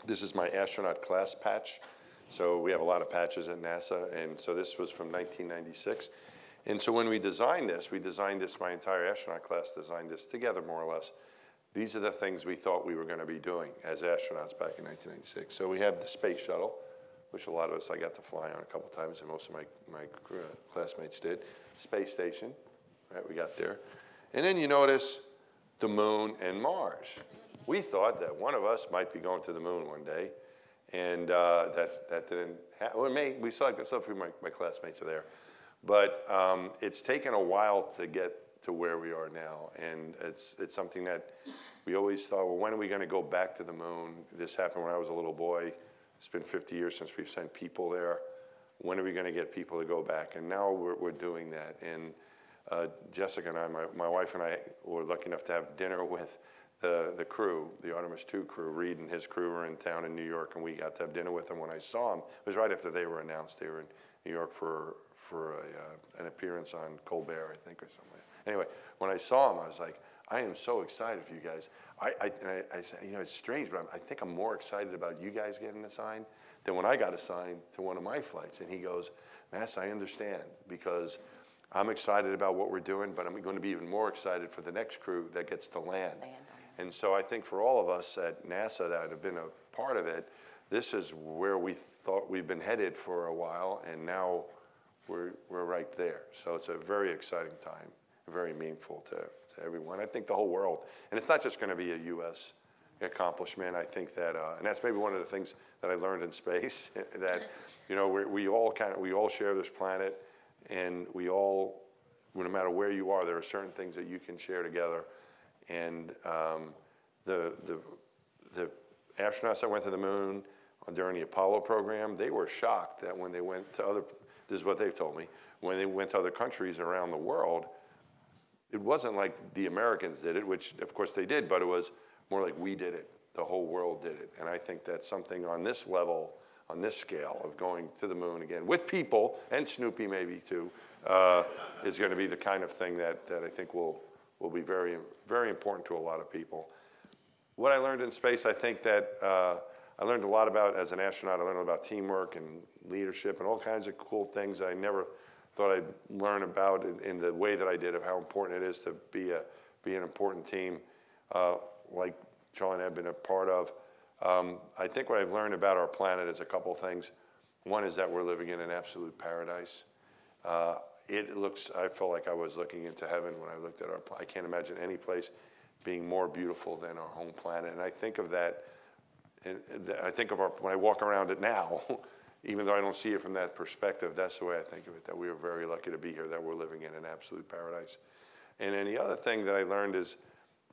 this is my astronaut class patch. So we have a lot of patches at NASA, and so this was from 1996. And so when we designed this, we designed this, my entire astronaut class designed this together more or less. These are the things we thought we were going to be doing as astronauts back in 1996. So we have the space shuttle, which a lot of us I got to fly on a couple times, and most of my, my uh, classmates did. Space station, right, we got there. And then you notice the moon and Mars. We thought that one of us might be going to the moon one day, and uh, that, that didn't happen. Well, may, we saw some of my, my classmates are there. But um, it's taken a while to get to where we are now, and it's, it's something that we always thought, well, when are we going to go back to the moon? This happened when I was a little boy. It's been 50 years since we've sent people there. When are we going to get people to go back? And now we're, we're doing that. And uh, Jessica and I, my, my wife and I, were lucky enough to have dinner with the, the crew, the Artemis 2 crew. Reid and his crew were in town in New York, and we got to have dinner with them when I saw them. It was right after they were announced. They were in New York for, for a, uh, an appearance on Colbert, I think, or something. Anyway, when I saw him, I was like, I am so excited for you guys. I, I, and I, I said, you know, it's strange, but I'm, I think I'm more excited about you guys getting assigned than when I got assigned to one of my flights. And he goes, Mass, I understand because I'm excited about what we're doing, but I'm going to be even more excited for the next crew that gets to land. And so I think for all of us at NASA that have been a part of it, this is where we thought we've been headed for a while, and now we're, we're right there. So it's a very exciting time, very meaningful to, to everyone. I think the whole world, and it's not just going to be a U.S. accomplishment. I think that, uh, and that's maybe one of the things that I learned in space, <laughs> that, you know, we, we all kind of, we all share this planet, and we all, no matter where you are, there are certain things that you can share together. And um, the, the, the astronauts that went to the moon during the Apollo program, they were shocked that when they went to other, this is what they've told me, when they went to other countries around the world, it wasn't like the Americans did it, which of course they did, but it was more like we did it. The whole world did it. And I think that's something on this level, on this scale of going to the moon again with people and Snoopy maybe too, uh, is going to be the kind of thing that, that I think will, will be very, very important to a lot of people. What I learned in space, I think that uh, I learned a lot about as an astronaut. I learned about teamwork and leadership and all kinds of cool things I never thought I'd learn about in, in the way that I did of how important it is to be a be an important team, uh, like Charlie and I have been a part of. Um, I think what I've learned about our planet is a couple things. One is that we're living in an absolute paradise. Uh, it looks. I felt like I was looking into heaven when I looked at our. I can't imagine any place being more beautiful than our home planet, and I think of that. And I think of our when I walk around it now. <laughs> even though I don't see it from that perspective, that's the way I think of it, that we are very lucky to be here, that we're living in an absolute paradise. And then the other thing that I learned is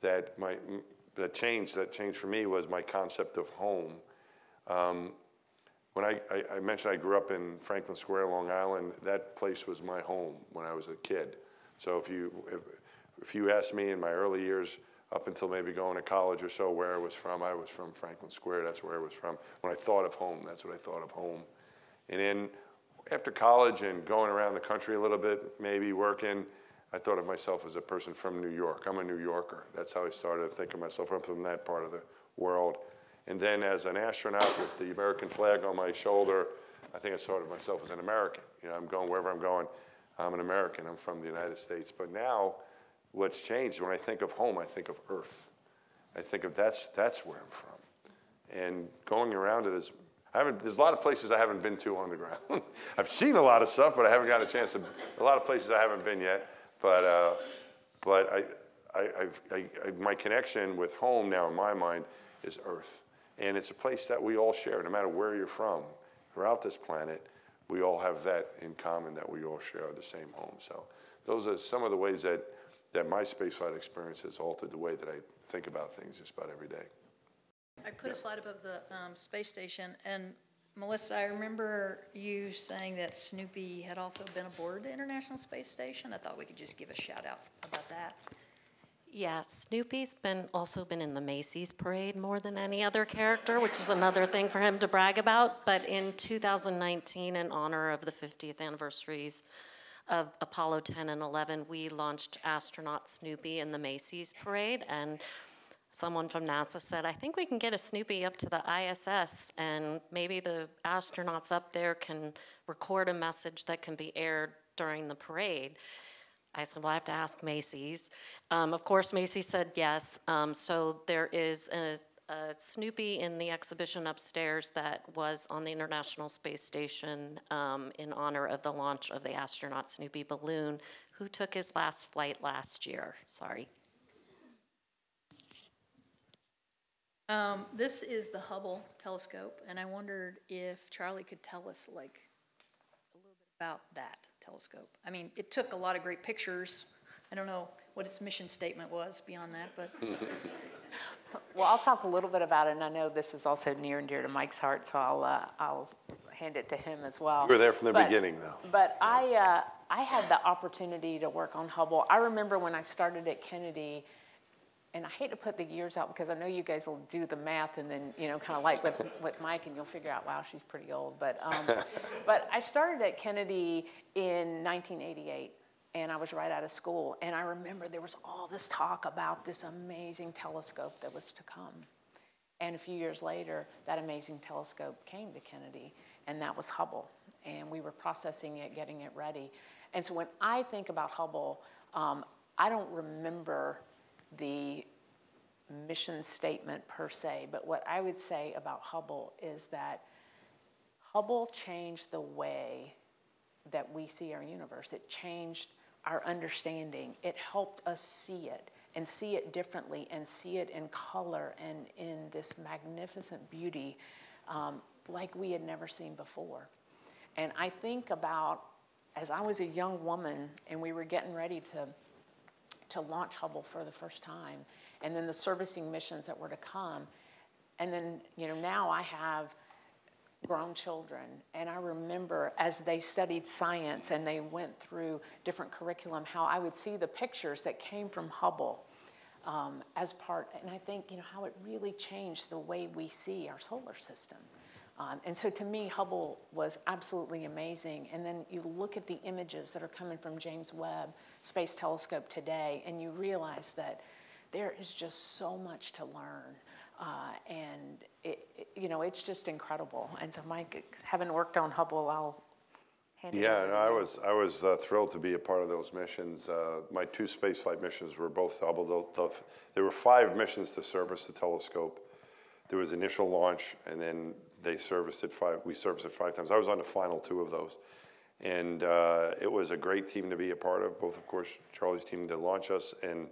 that my, the change that changed for me was my concept of home. Um, when I, I, I mentioned I grew up in Franklin Square, Long Island, that place was my home when I was a kid. So if you, if, if you asked me in my early years, up until maybe going to college or so, where I was from. I was from Franklin Square. That's where I was from. When I thought of home, that's what I thought of home. And then after college and going around the country a little bit, maybe working, I thought of myself as a person from New York. I'm a New Yorker. That's how I started to think of myself. I'm from that part of the world. And then as an astronaut with the American flag on my shoulder, I think I thought of myself as an American. You know, I'm going wherever I'm going. I'm an American. I'm from the United States. But now, what's changed? When I think of home, I think of Earth. I think of that's that's where I'm from. And going around it is, I haven't. There's a lot of places I haven't been to on the ground. <laughs> I've seen a lot of stuff, but I haven't got a chance to. A lot of places I haven't been yet. But uh, but I, I, I've, I, I, my connection with home now in my mind is Earth, and it's a place that we all share, no matter where you're from, throughout this planet. We all have that in common that we all share the same home. So those are some of the ways that that my spaceflight experience has altered the way that I think about things just about every day. I put a slide above the um, space station, and Melissa, I remember you saying that Snoopy had also been aboard the International Space Station. I thought we could just give a shout out about that. Yeah, Snoopy's been also been in the Macy's parade more than any other character, which is another thing for him to brag about. But in 2019, in honor of the 50th anniversaries of Apollo 10 and 11, we launched astronaut Snoopy in the Macy's parade, and someone from NASA said, I think we can get a Snoopy up to the ISS, and maybe the astronauts up there can record a message that can be aired during the parade. I said, Well, I have to ask Macy's. Um, of course, Macy's said yes. Um, so there is a, a, Snoopy in the exhibition upstairs that was on the International Space Station um, in honor of the launch of the astronaut Snoopy balloon, who took his last flight last year. Sorry. Um, this is the Hubble telescope, and I wondered if Charlie could tell us like a little bit about that telescope. I mean, it took a lot of great pictures. I don't know what its mission statement was beyond that, but. <laughs> well, I'll talk a little bit about it, and I know this is also near and dear to Mike's heart, so I'll uh, I'll hand it to him as well. You were there from the but, beginning, though. But I uh, I had the opportunity to work on Hubble. I remember when I started at Kennedy and I hate to put the years out because I know you guys will do the math and then, you know, kind of like with, with Mike and you'll figure out, wow, she's pretty old. But, um, <laughs> but I started at Kennedy in 1988 and I was right out of school. And I remember there was all this talk about this amazing telescope that was to come. And a few years later, that amazing telescope came to Kennedy, and that was Hubble. And we were processing it, getting it ready. And so when I think about Hubble, um, I don't remember the mission statement per se, but what I would say about Hubble is that Hubble changed the way that we see our universe. It changed our understanding. It helped us see it and see it differently and see it in color and in this magnificent beauty um, like we had never seen before. And I think about as I was a young woman and we were getting ready to to launch Hubble for the first time, and then the servicing missions that were to come. And then, you know, now I have grown children, and I remember as they studied science and they went through different curriculum, how I would see the pictures that came from Hubble um, as part, and I think, you know, how it really changed the way we see our solar system. Um, and so to me, Hubble was absolutely amazing. And then you look at the images that are coming from James Webb Space Telescope today, and you realize that there is just so much to learn. Uh, and it, it, you know, it's just incredible. And so, Mike, having worked on Hubble, I'll hand it Yeah, no, I was I was uh, thrilled to be a part of those missions. Uh, my two spaceflight missions were both Hubble. The, the, there were five missions to service the telescope. There was initial launch, and then they serviced it five. We serviced it five times. I was on the final two of those, and uh, it was a great team to be a part of. Both, of course, Charlie's team to launch us, and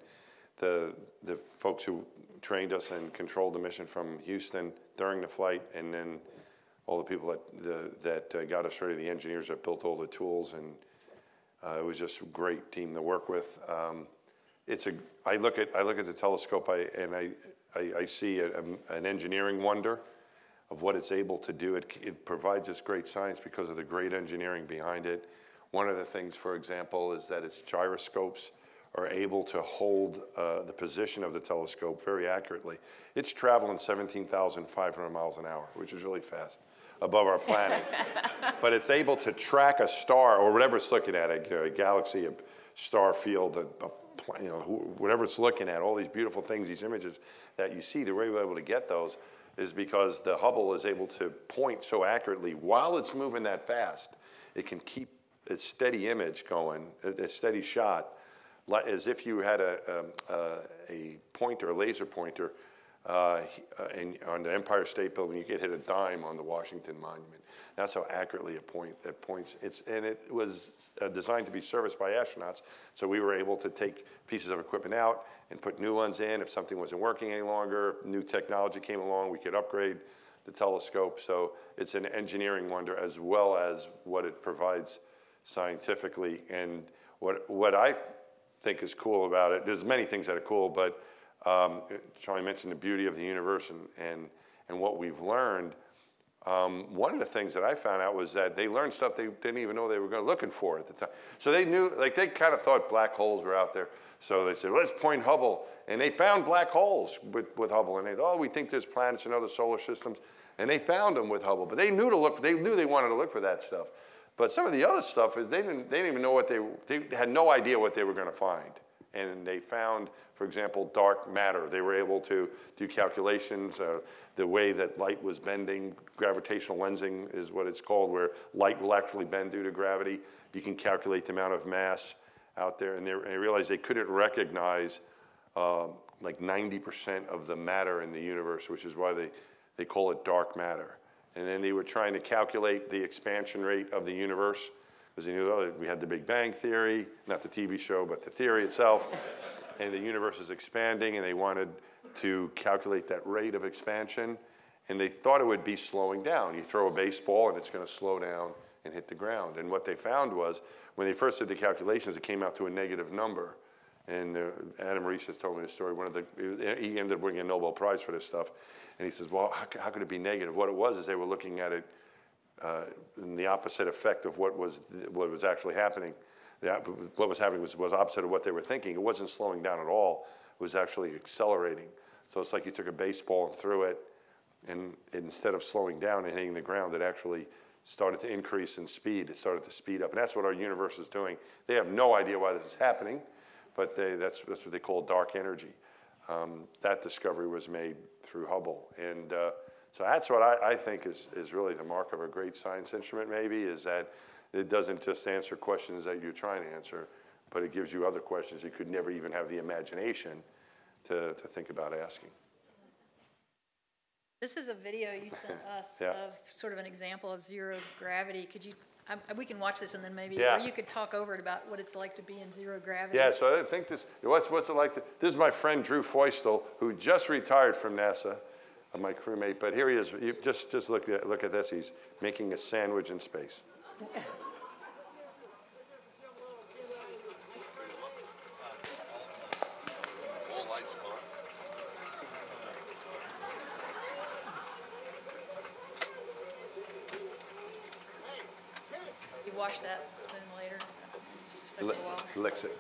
the the folks who trained us and controlled the mission from Houston during the flight, and then all the people that the, that uh, got us ready, the engineers that built all the tools, and uh, it was just a great team to work with. Um, it's a. I look at I look at the telescope, I and I I, I see a, a, an engineering wonder of what it's able to do. It, it provides us great science because of the great engineering behind it. One of the things, for example, is that its gyroscopes are able to hold uh, the position of the telescope very accurately. It's traveling 17,500 miles an hour, which is really fast above our planet. <laughs> but it's able to track a star or whatever it's looking at, a, a galaxy, a star field, a, a, you know, whatever it's looking at, all these beautiful things, these images that you see, the way we're able to get those is because the Hubble is able to point so accurately while it's moving that fast. It can keep a steady image going, a steady shot, as if you had a, a, um, uh, a pointer, a laser pointer, uh, in, on the Empire State Building, you could hit a dime on the Washington Monument. That's how accurately it point that points. It's and it was uh, designed to be serviced by astronauts, so we were able to take pieces of equipment out and put new ones in. If something wasn't working any longer, new technology came along, we could upgrade the telescope. So it's an engineering wonder as well as what it provides scientifically. And what what I think is cool about it, there's many things that are cool, but um, Charlie mentioned the beauty of the universe and, and, and what we've learned. Um, one of the things that I found out was that they learned stuff they didn't even know they were going looking for at the time. So they knew, like they kind of thought black holes were out there. So they said, let's point Hubble. And they found black holes with, with Hubble. And they thought, oh, we think there's planets in other solar systems. And they found them with Hubble. But they knew to look, they knew they wanted to look for that stuff. But some of the other stuff is they didn't, they didn't even know what they, they had no idea what they were going to find and they found, for example, dark matter. They were able to do calculations, uh, the way that light was bending. Gravitational lensing is what it's called, where light will actually bend due to gravity. You can calculate the amount of mass out there, and they, they realized they couldn't recognize uh, like 90% of the matter in the universe, which is why they, they call it dark matter. And then they were trying to calculate the expansion rate of the universe because he knew oh, we had the Big Bang Theory, not the TV show, but the theory itself. and the universe is expanding, and they wanted to calculate that rate of expansion. And they thought it would be slowing down. You throw a baseball, and it's going to slow down and hit the ground. And what they found was, when they first did the calculations, it came out to a negative number. And uh, Adam Riess has told me the story. One of the he ended up winning a Nobel Prize for this stuff, and he says, "Well, how, how could it be negative?" What it was is they were looking at it uh, the opposite effect of what was, what was actually happening. The, what was happening was, was opposite of what they were thinking. It wasn't slowing down at all. It was actually accelerating. So it's like you took a baseball and threw it, and instead of slowing down and hitting the ground, it actually started to increase in speed. It started to speed up. And that's what our universe is doing. They have no idea why this is happening, but they, that's, that's what they call dark energy. Um, that discovery was made through Hubble. And uh, so that's what I, I, think is, is really the mark of a great science instrument, maybe, is that it doesn't just answer questions that you're trying to answer, but it gives you other questions you could never even have the imagination to, to think about asking. This is a video you sent <laughs> us yeah. of sort of an example of zero gravity. Could you, um, we can watch this and then maybe, yeah. or you could talk over it about what it's like to be in zero gravity. Yeah, so I think this, what's, what's it like to, this is my friend Drew Feustel, who just retired from NASA my crewmate, but here he is. You just, just look at, look at this. He's making a sandwich in space. <laughs> You wash that spoon later? licks it.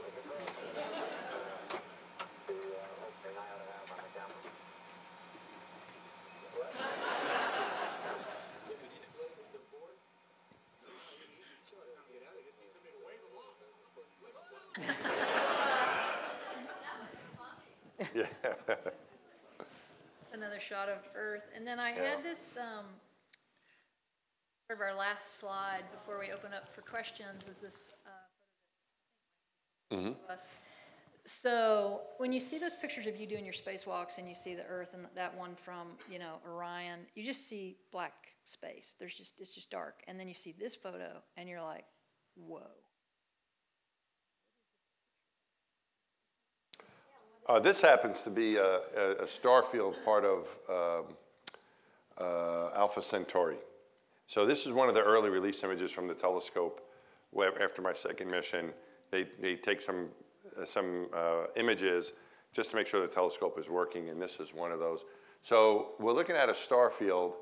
Of Earth. And then I yeah. had this, um, sort of our last slide before we open up for questions is this uh, mm-hmm. us. So when you see those pictures of you doing your spacewalks and you see the Earth and that one from you know Orion, you just see black space. There's just it's just dark, and then you see this photo and you're like, whoa. Uh, this happens to be a, a, a star field part of um, uh, Alpha Centauri. So this is one of the early release images from the telescope. After my second mission, they, they take some, uh, some uh, images just to make sure the telescope is working, and this is one of those. So we're looking at a star field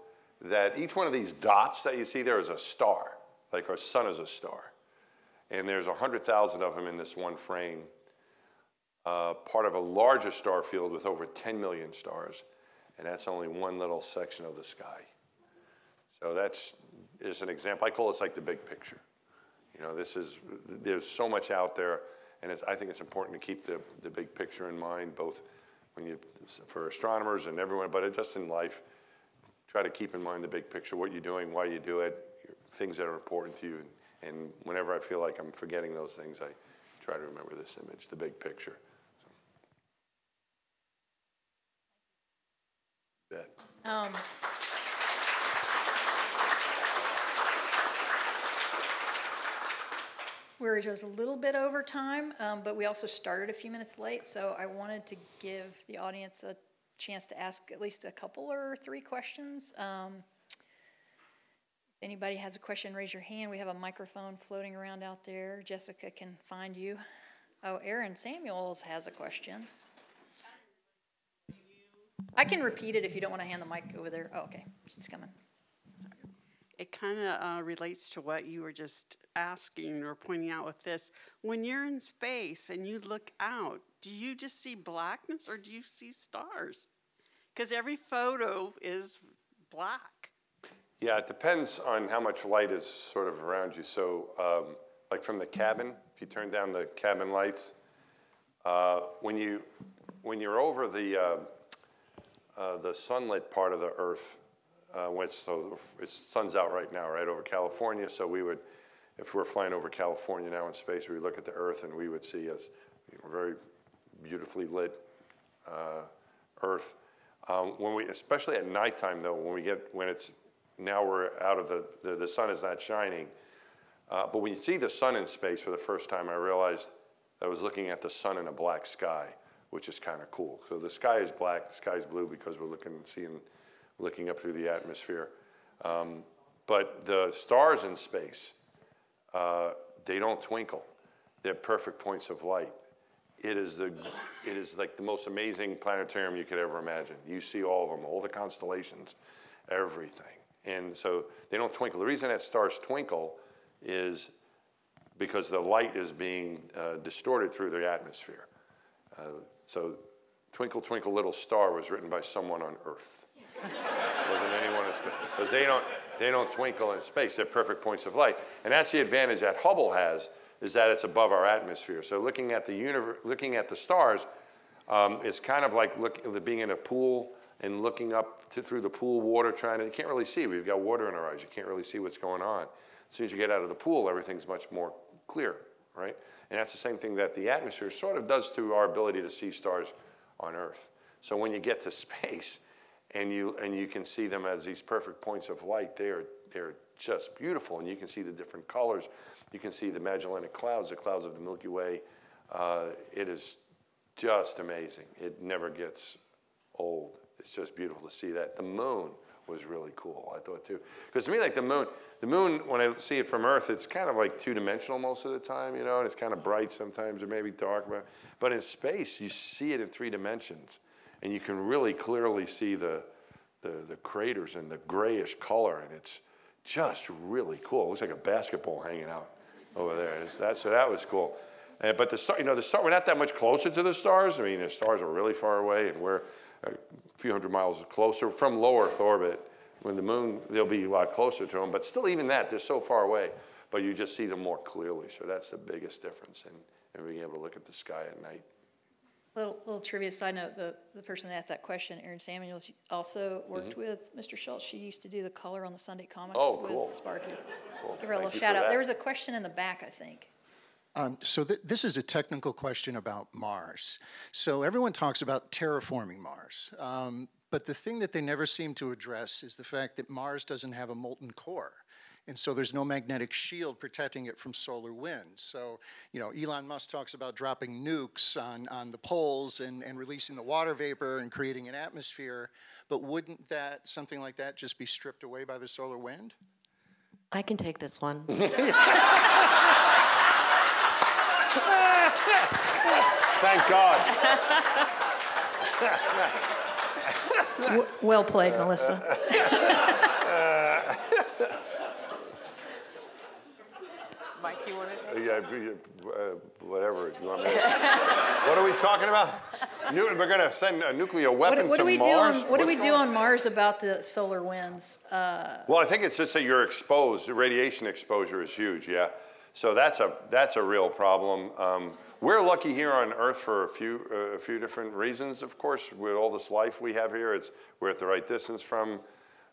that each one of these dots that you see there is a star, like our sun is a star. And there's 100,000 of them in this one frame. Uh, part of a larger star field with over 10 million stars, and that's only one little section of the sky. So that's is an example. I call this like the big picture. You know, this is there's so much out there, and I think it's important to keep the, the big picture in mind, both when you for astronomers and everyone, but just in life. Try to keep in mind the big picture, what you're doing, why you do it, things that are important to you. And, and whenever I feel like I'm forgetting those things, I try to remember this image, the big picture. So. Bet. Um. We're just a little bit over time, um, but we also started a few minutes late, so I wanted to give the audience a chance to ask at least a couple or three questions. Um, if anybody has a question, raise your hand. We have a microphone floating around out there. Jessica can find you. Oh, Aaron Samuels has a question. I can repeat it if you don't want to hand the mic over there. Oh, okay. It's coming it kind of uh, relates to what you were just asking or pointing out with this. When you're in space and you look out, do you just see blackness or do you see stars? Because every photo is black. Yeah, it depends on how much light is sort of around you. So, um, like from the cabin, if you turn down the cabin lights, uh, when you when you're over the uh, uh, the sunlit part of the Earth, uh, which so the sun's out right now, right over California. So we would, if we're flying over California now in space, we look at the Earth and we would see a you know, very beautifully lit uh, Earth. Um, when we, especially at nighttime though, when we get when it's now we're out of the the, the sun is not shining. Uh, but when you see the sun in space for the first time, I realized I was looking at the sun in a black sky, which is kind of cool. So the sky is black, the sky is blue because we're looking seeing looking up through the atmosphere. Um, but the stars in space, uh, they don't twinkle. They're perfect points of light. It is, the, it is like the most amazing planetarium you could ever imagine. You see all of them, all the constellations, everything. And so they don't twinkle. The reason that stars twinkle is because the light is being uh, distorted through the atmosphere. Uh, so Twinkle, Twinkle, Little Star was written by someone on Earth <laughs> more than anyone in space. Because they don't, they don't twinkle in space. They're perfect points of light. And that's the advantage that Hubble has, is that it's above our atmosphere. So looking at the universe, looking at the stars, um, it's kind of like look, being in a pool and looking up to, through the pool water, trying to, you can't really see. We've got water in our eyes. You can't really see what's going on. As soon as you get out of the pool, everything's much more clear, right? And that's the same thing that the atmosphere sort of does to our ability to see stars on Earth. So when you get to space, and you and you can see them as these perfect points of light. They are they're just beautiful, and you can see the different colors. You can see the Magellanic Clouds, the clouds of the Milky Way. Uh, it is just amazing. It never gets old. It's just beautiful to see that. The moon was really cool, I thought too. Because to me, like the moon, the moon, when I see it from Earth, it's kind of like two dimensional most of the time, you know, and it's kind of bright sometimes or maybe dark. But, but in space, you see it in three dimensions and you can really clearly see the, the, the craters and the grayish color, and it's just really cool. It looks like a basketball hanging out over there. That, so that was cool. Uh, but the star, you know, the star, we're not that much closer to the stars. I mean, the stars are really far away, and we're a few hundred miles closer from low Earth orbit. When the moon, they'll be a lot closer to them, but still, even that, they're so far away. But you just see them more clearly. So that's the biggest difference in, in being able to look at the sky at night. Little, little trivia side note, the, the person that asked that question, Erin Samuels, also worked mm-hmm. with Mr. Schulz. She used to do the color on the Sunday comics oh, with cool. Sparky. Cool. Give her a little shout out. There was a question in the back, I think. Um, so th- this is a technical question about Mars. So everyone talks about terraforming Mars, um, but the thing that they never seem to address is the fact that Mars doesn't have a molten core. And so there's no magnetic shield protecting it from solar wind. So, you know, Elon Musk talks about dropping nukes on, on the poles and, and releasing the water vapor and creating an atmosphere. But wouldn't that, something like that, just be stripped away by the solar wind? I can take this one. <laughs> Thank God. well played, Melissa. Mike You wanted Yeah, uh, whatever. You want me to- what are we talking about? Nu- we're going to send a nuclear weapon What, what to do we Mars? do on, what do we do going- on Mars about the solar winds? Uh, Well, I think it's just that you're exposed. The radiation exposure is huge. Yeah. So that's a that's a real problem. Um, we're lucky here on Earth for a few uh, a few different reasons. Of course, with all this life we have here, it's we're at the right distance from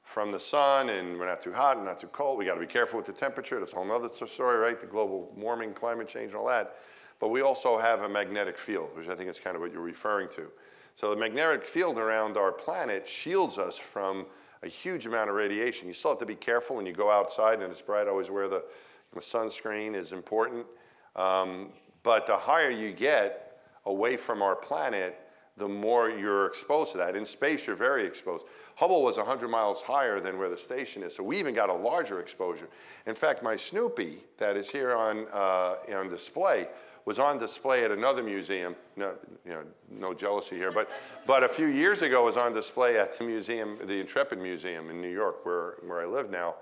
from the sun, and we're not too hot and not too cold. We got to be careful with the temperature. That's a whole other story, right? The global warming, climate change, and all that. But we also have a magnetic field, which I think is kind of what you're referring to. So the magnetic field around our planet shields us from a huge amount of radiation. You still have to be careful when you go outside and it's bright. Always wear the sunscreen is important. Um, but the higher you get away from our planet, the more you're exposed to that. In space, you're very exposed. Hubble was 100 miles higher than where the station is, so we even got a larger exposure. In fact, my Snoopy that is here on, uh, on display was on display at another museum. No, you know, no jealousy here, but, <laughs> but a few years ago was on display at the museum, the Intrepid Museum in New York, where, where I live now.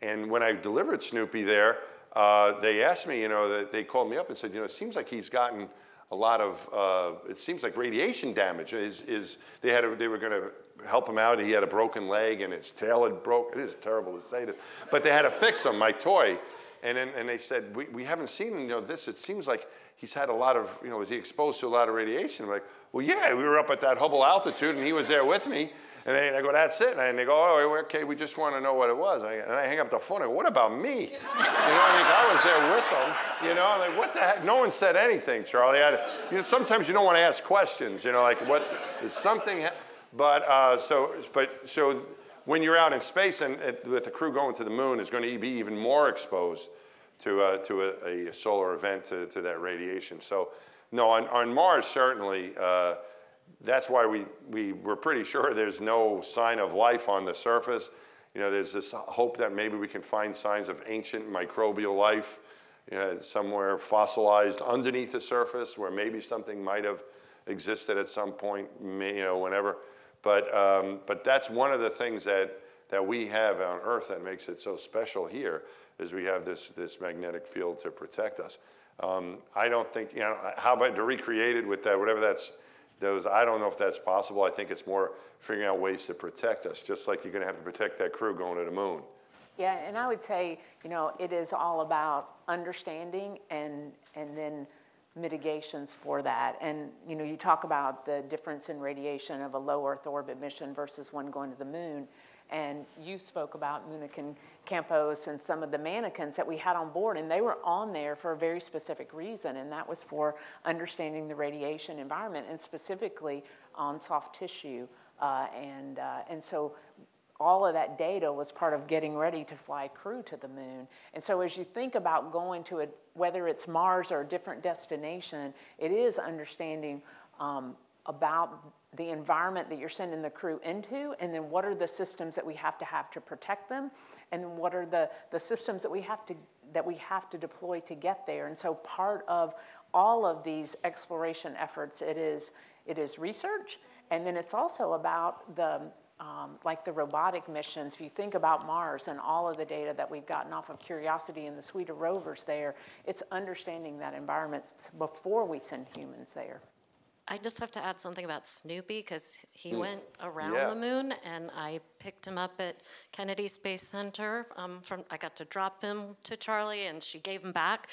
And when I delivered Snoopy there, uh, they asked me, you know, that they called me up and said, you know, it seems like he's gotten a lot of, uh, it seems like radiation damage is, is they had, a, they were going to help him out. He had a broken leg and his tail had broke. It is terrible to say this, but they had to fix him, my toy. And then, and they said, we, we haven't seen, you know, this. It seems like he's had a lot of, you know, was he exposed to a lot of radiation? I'm like, well, yeah, we were up at that Hubble altitude and he was there with me. And they, I go, that's it. And they go, oh, okay, we just want to know what it was. And I hang up the phone. I go, what about me? You know, I mean, I was there with them. You know, I'm like, what the heck? No one said anything, Charlie. I, you know, sometimes you don't want to ask questions. You know, like what is something? But uh, so, but so when you're out in space and it, with the crew going to the moon, is going to be even more exposed to uh, to a, a, solar event to, to that radiation. So, no, on, on Mars certainly. Uh, that's why we, we were pretty sure there's no sign of life on the surface. You know, there's this hope that maybe we can find signs of ancient microbial life you know, somewhere fossilized underneath the surface where maybe something might have existed at some point, you know, whenever. But, um, but that's one of the things that, that we have on Earth that makes it so special here is we have this, this magnetic field to protect us. Um, I don't think, you know, how about to recreate it with that, whatever that's, those, I don't know if that's possible. I think it's more figuring out ways to protect us, just like you're going to have to protect that crew going to the moon. Yeah, and I would say, you know, it is all about understanding and and then mitigations for that. And you know, you talk about the difference in radiation of a low Earth orbit mission versus one going to the moon. And you spoke about Moonikin Campos and some of the mannequins that we had on board, and they were on there for a very specific reason, and that was for understanding the radiation environment and specifically on soft tissue. Uh, and, uh, and so all of that data was part of getting ready to fly crew to the moon. And so as you think about going to a, whether it's Mars or a different destination, it is understanding um, about the environment that you're sending the crew into, and then what are the systems that we have to have to protect them, and what are the, the systems that we have to that we have to deploy to get there. And so part of all of these exploration efforts, it is it is research, and then it's also about the um, like the robotic missions. If you think about Mars and all of the data that we've gotten off of Curiosity and the suite of rovers there, it's understanding that environment before we send humans there. I just have to add something about Snoopy because he mm. went around yeah. the moon, and I picked him up at Kennedy Space Center. Um, from I got to drop him to Charlie, and she gave him back.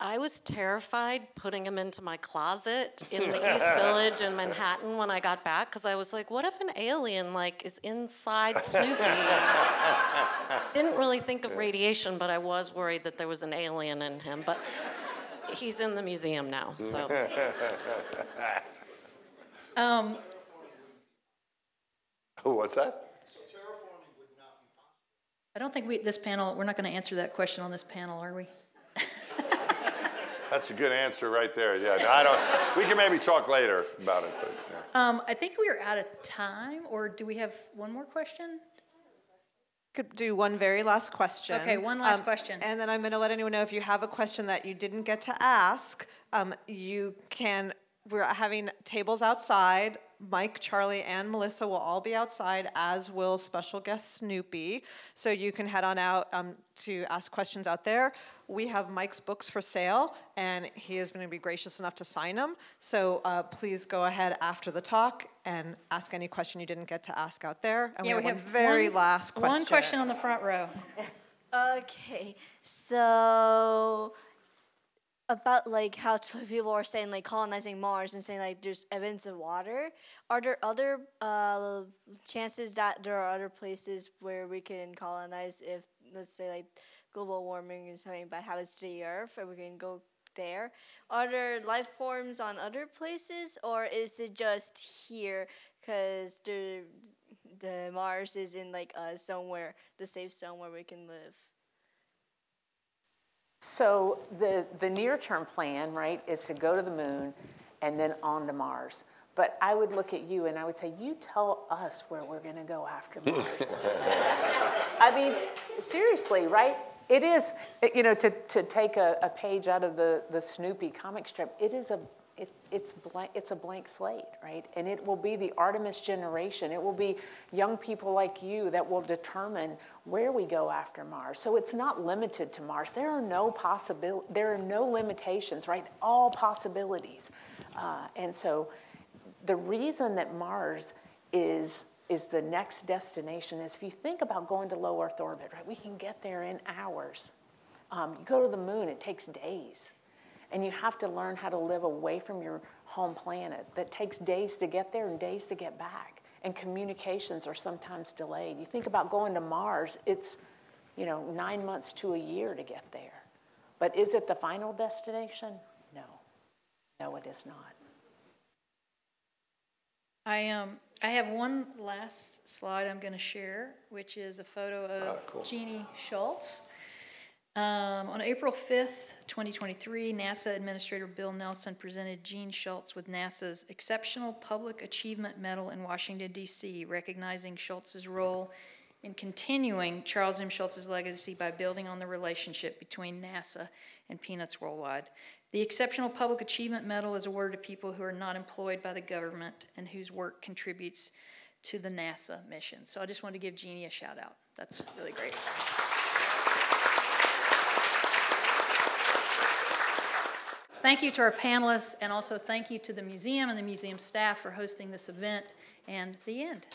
I was terrified putting him into my closet in the <laughs> East Village in Manhattan when I got back because I was like, what if an alien like is inside Snoopy? <laughs> Didn't really think of radiation, but I was worried that there was an alien in him. But he's in the museum now, so. <laughs> um, oh, <laughs> what's that? I don't think we, this panel, we're not going to answer that question on this panel, are we? <laughs> That's a good answer right there. Yeah, I don't. We can maybe talk later about it. But, yeah. um, I think we are out of time, or do we have one more question? Could do one very last question. Okay, one last um, question. And then I'm going to let anyone know if you have a question that you didn't get to ask, um, you can. We're having tables outside. Mike, Charlie, and Melissa will all be outside, as will special guest Snoopy. So you can head on out um, to ask questions out there. We have Mike's books for sale, and he is going to be gracious enough to sign them. So uh, please go ahead after the talk and ask any question you didn't get to ask out there. And Yeah, we we have have one very one- last question. One question on the front row. <laughs> Okay, so about like how people are saying like colonizing Mars and saying like there's evidence of water. Are there other uh, chances that there are other places where we can colonize if let's say like global warming is having bad habits to the Earth and we can go there? Are there life forms on other places or is it just here because the the Mars is in like uh, somewhere the safe zone where we can live? So the, the near-term plan, right, is to go to the moon and then on to Mars. But I would look at you and I would say, you tell us where we're going to go after <laughs> Mars. I mean, seriously, right? It is, you know, to, to take a, a page out of the, the Snoopy comic strip, it is a, it, it's blank, it's a blank slate, right? And it will be the Artemis generation. It will be young people like you that will determine where we go after Mars. So it's not limited to Mars. There are no possible, there are no limitations, right? All possibilities. Uh, and so the reason that Mars is is the next destination is if you think about going to low Earth orbit, right? We can get there in hours. Um, you go to the moon, it takes days. And you have to learn how to live away from your home planet. That takes days to get there and days to get back. And communications are sometimes delayed. You think about going to Mars, it's, you know, nine months to a year to get there. But is it the final destination? No. No, it is not. I um I have one last slide I'm going to share, which is a photo of Jeannie Schulz. Um, on April 5th, 2023, NASA Administrator Bill Nelson presented Jean Schulz with NASA's Exceptional Public Achievement Medal in Washington, D.C., recognizing Schulz's role in continuing Charles M. Schulz's legacy by building on the relationship between NASA and Peanuts Worldwide. The Exceptional Public Achievement Medal is awarded to people who are not employed by the government and whose work contributes to the NASA mission. So I just wanted to give Jeannie a shout out. That's really great. Thank you to our panelists, and also thank you to the museum and the museum staff for hosting this event. And the end.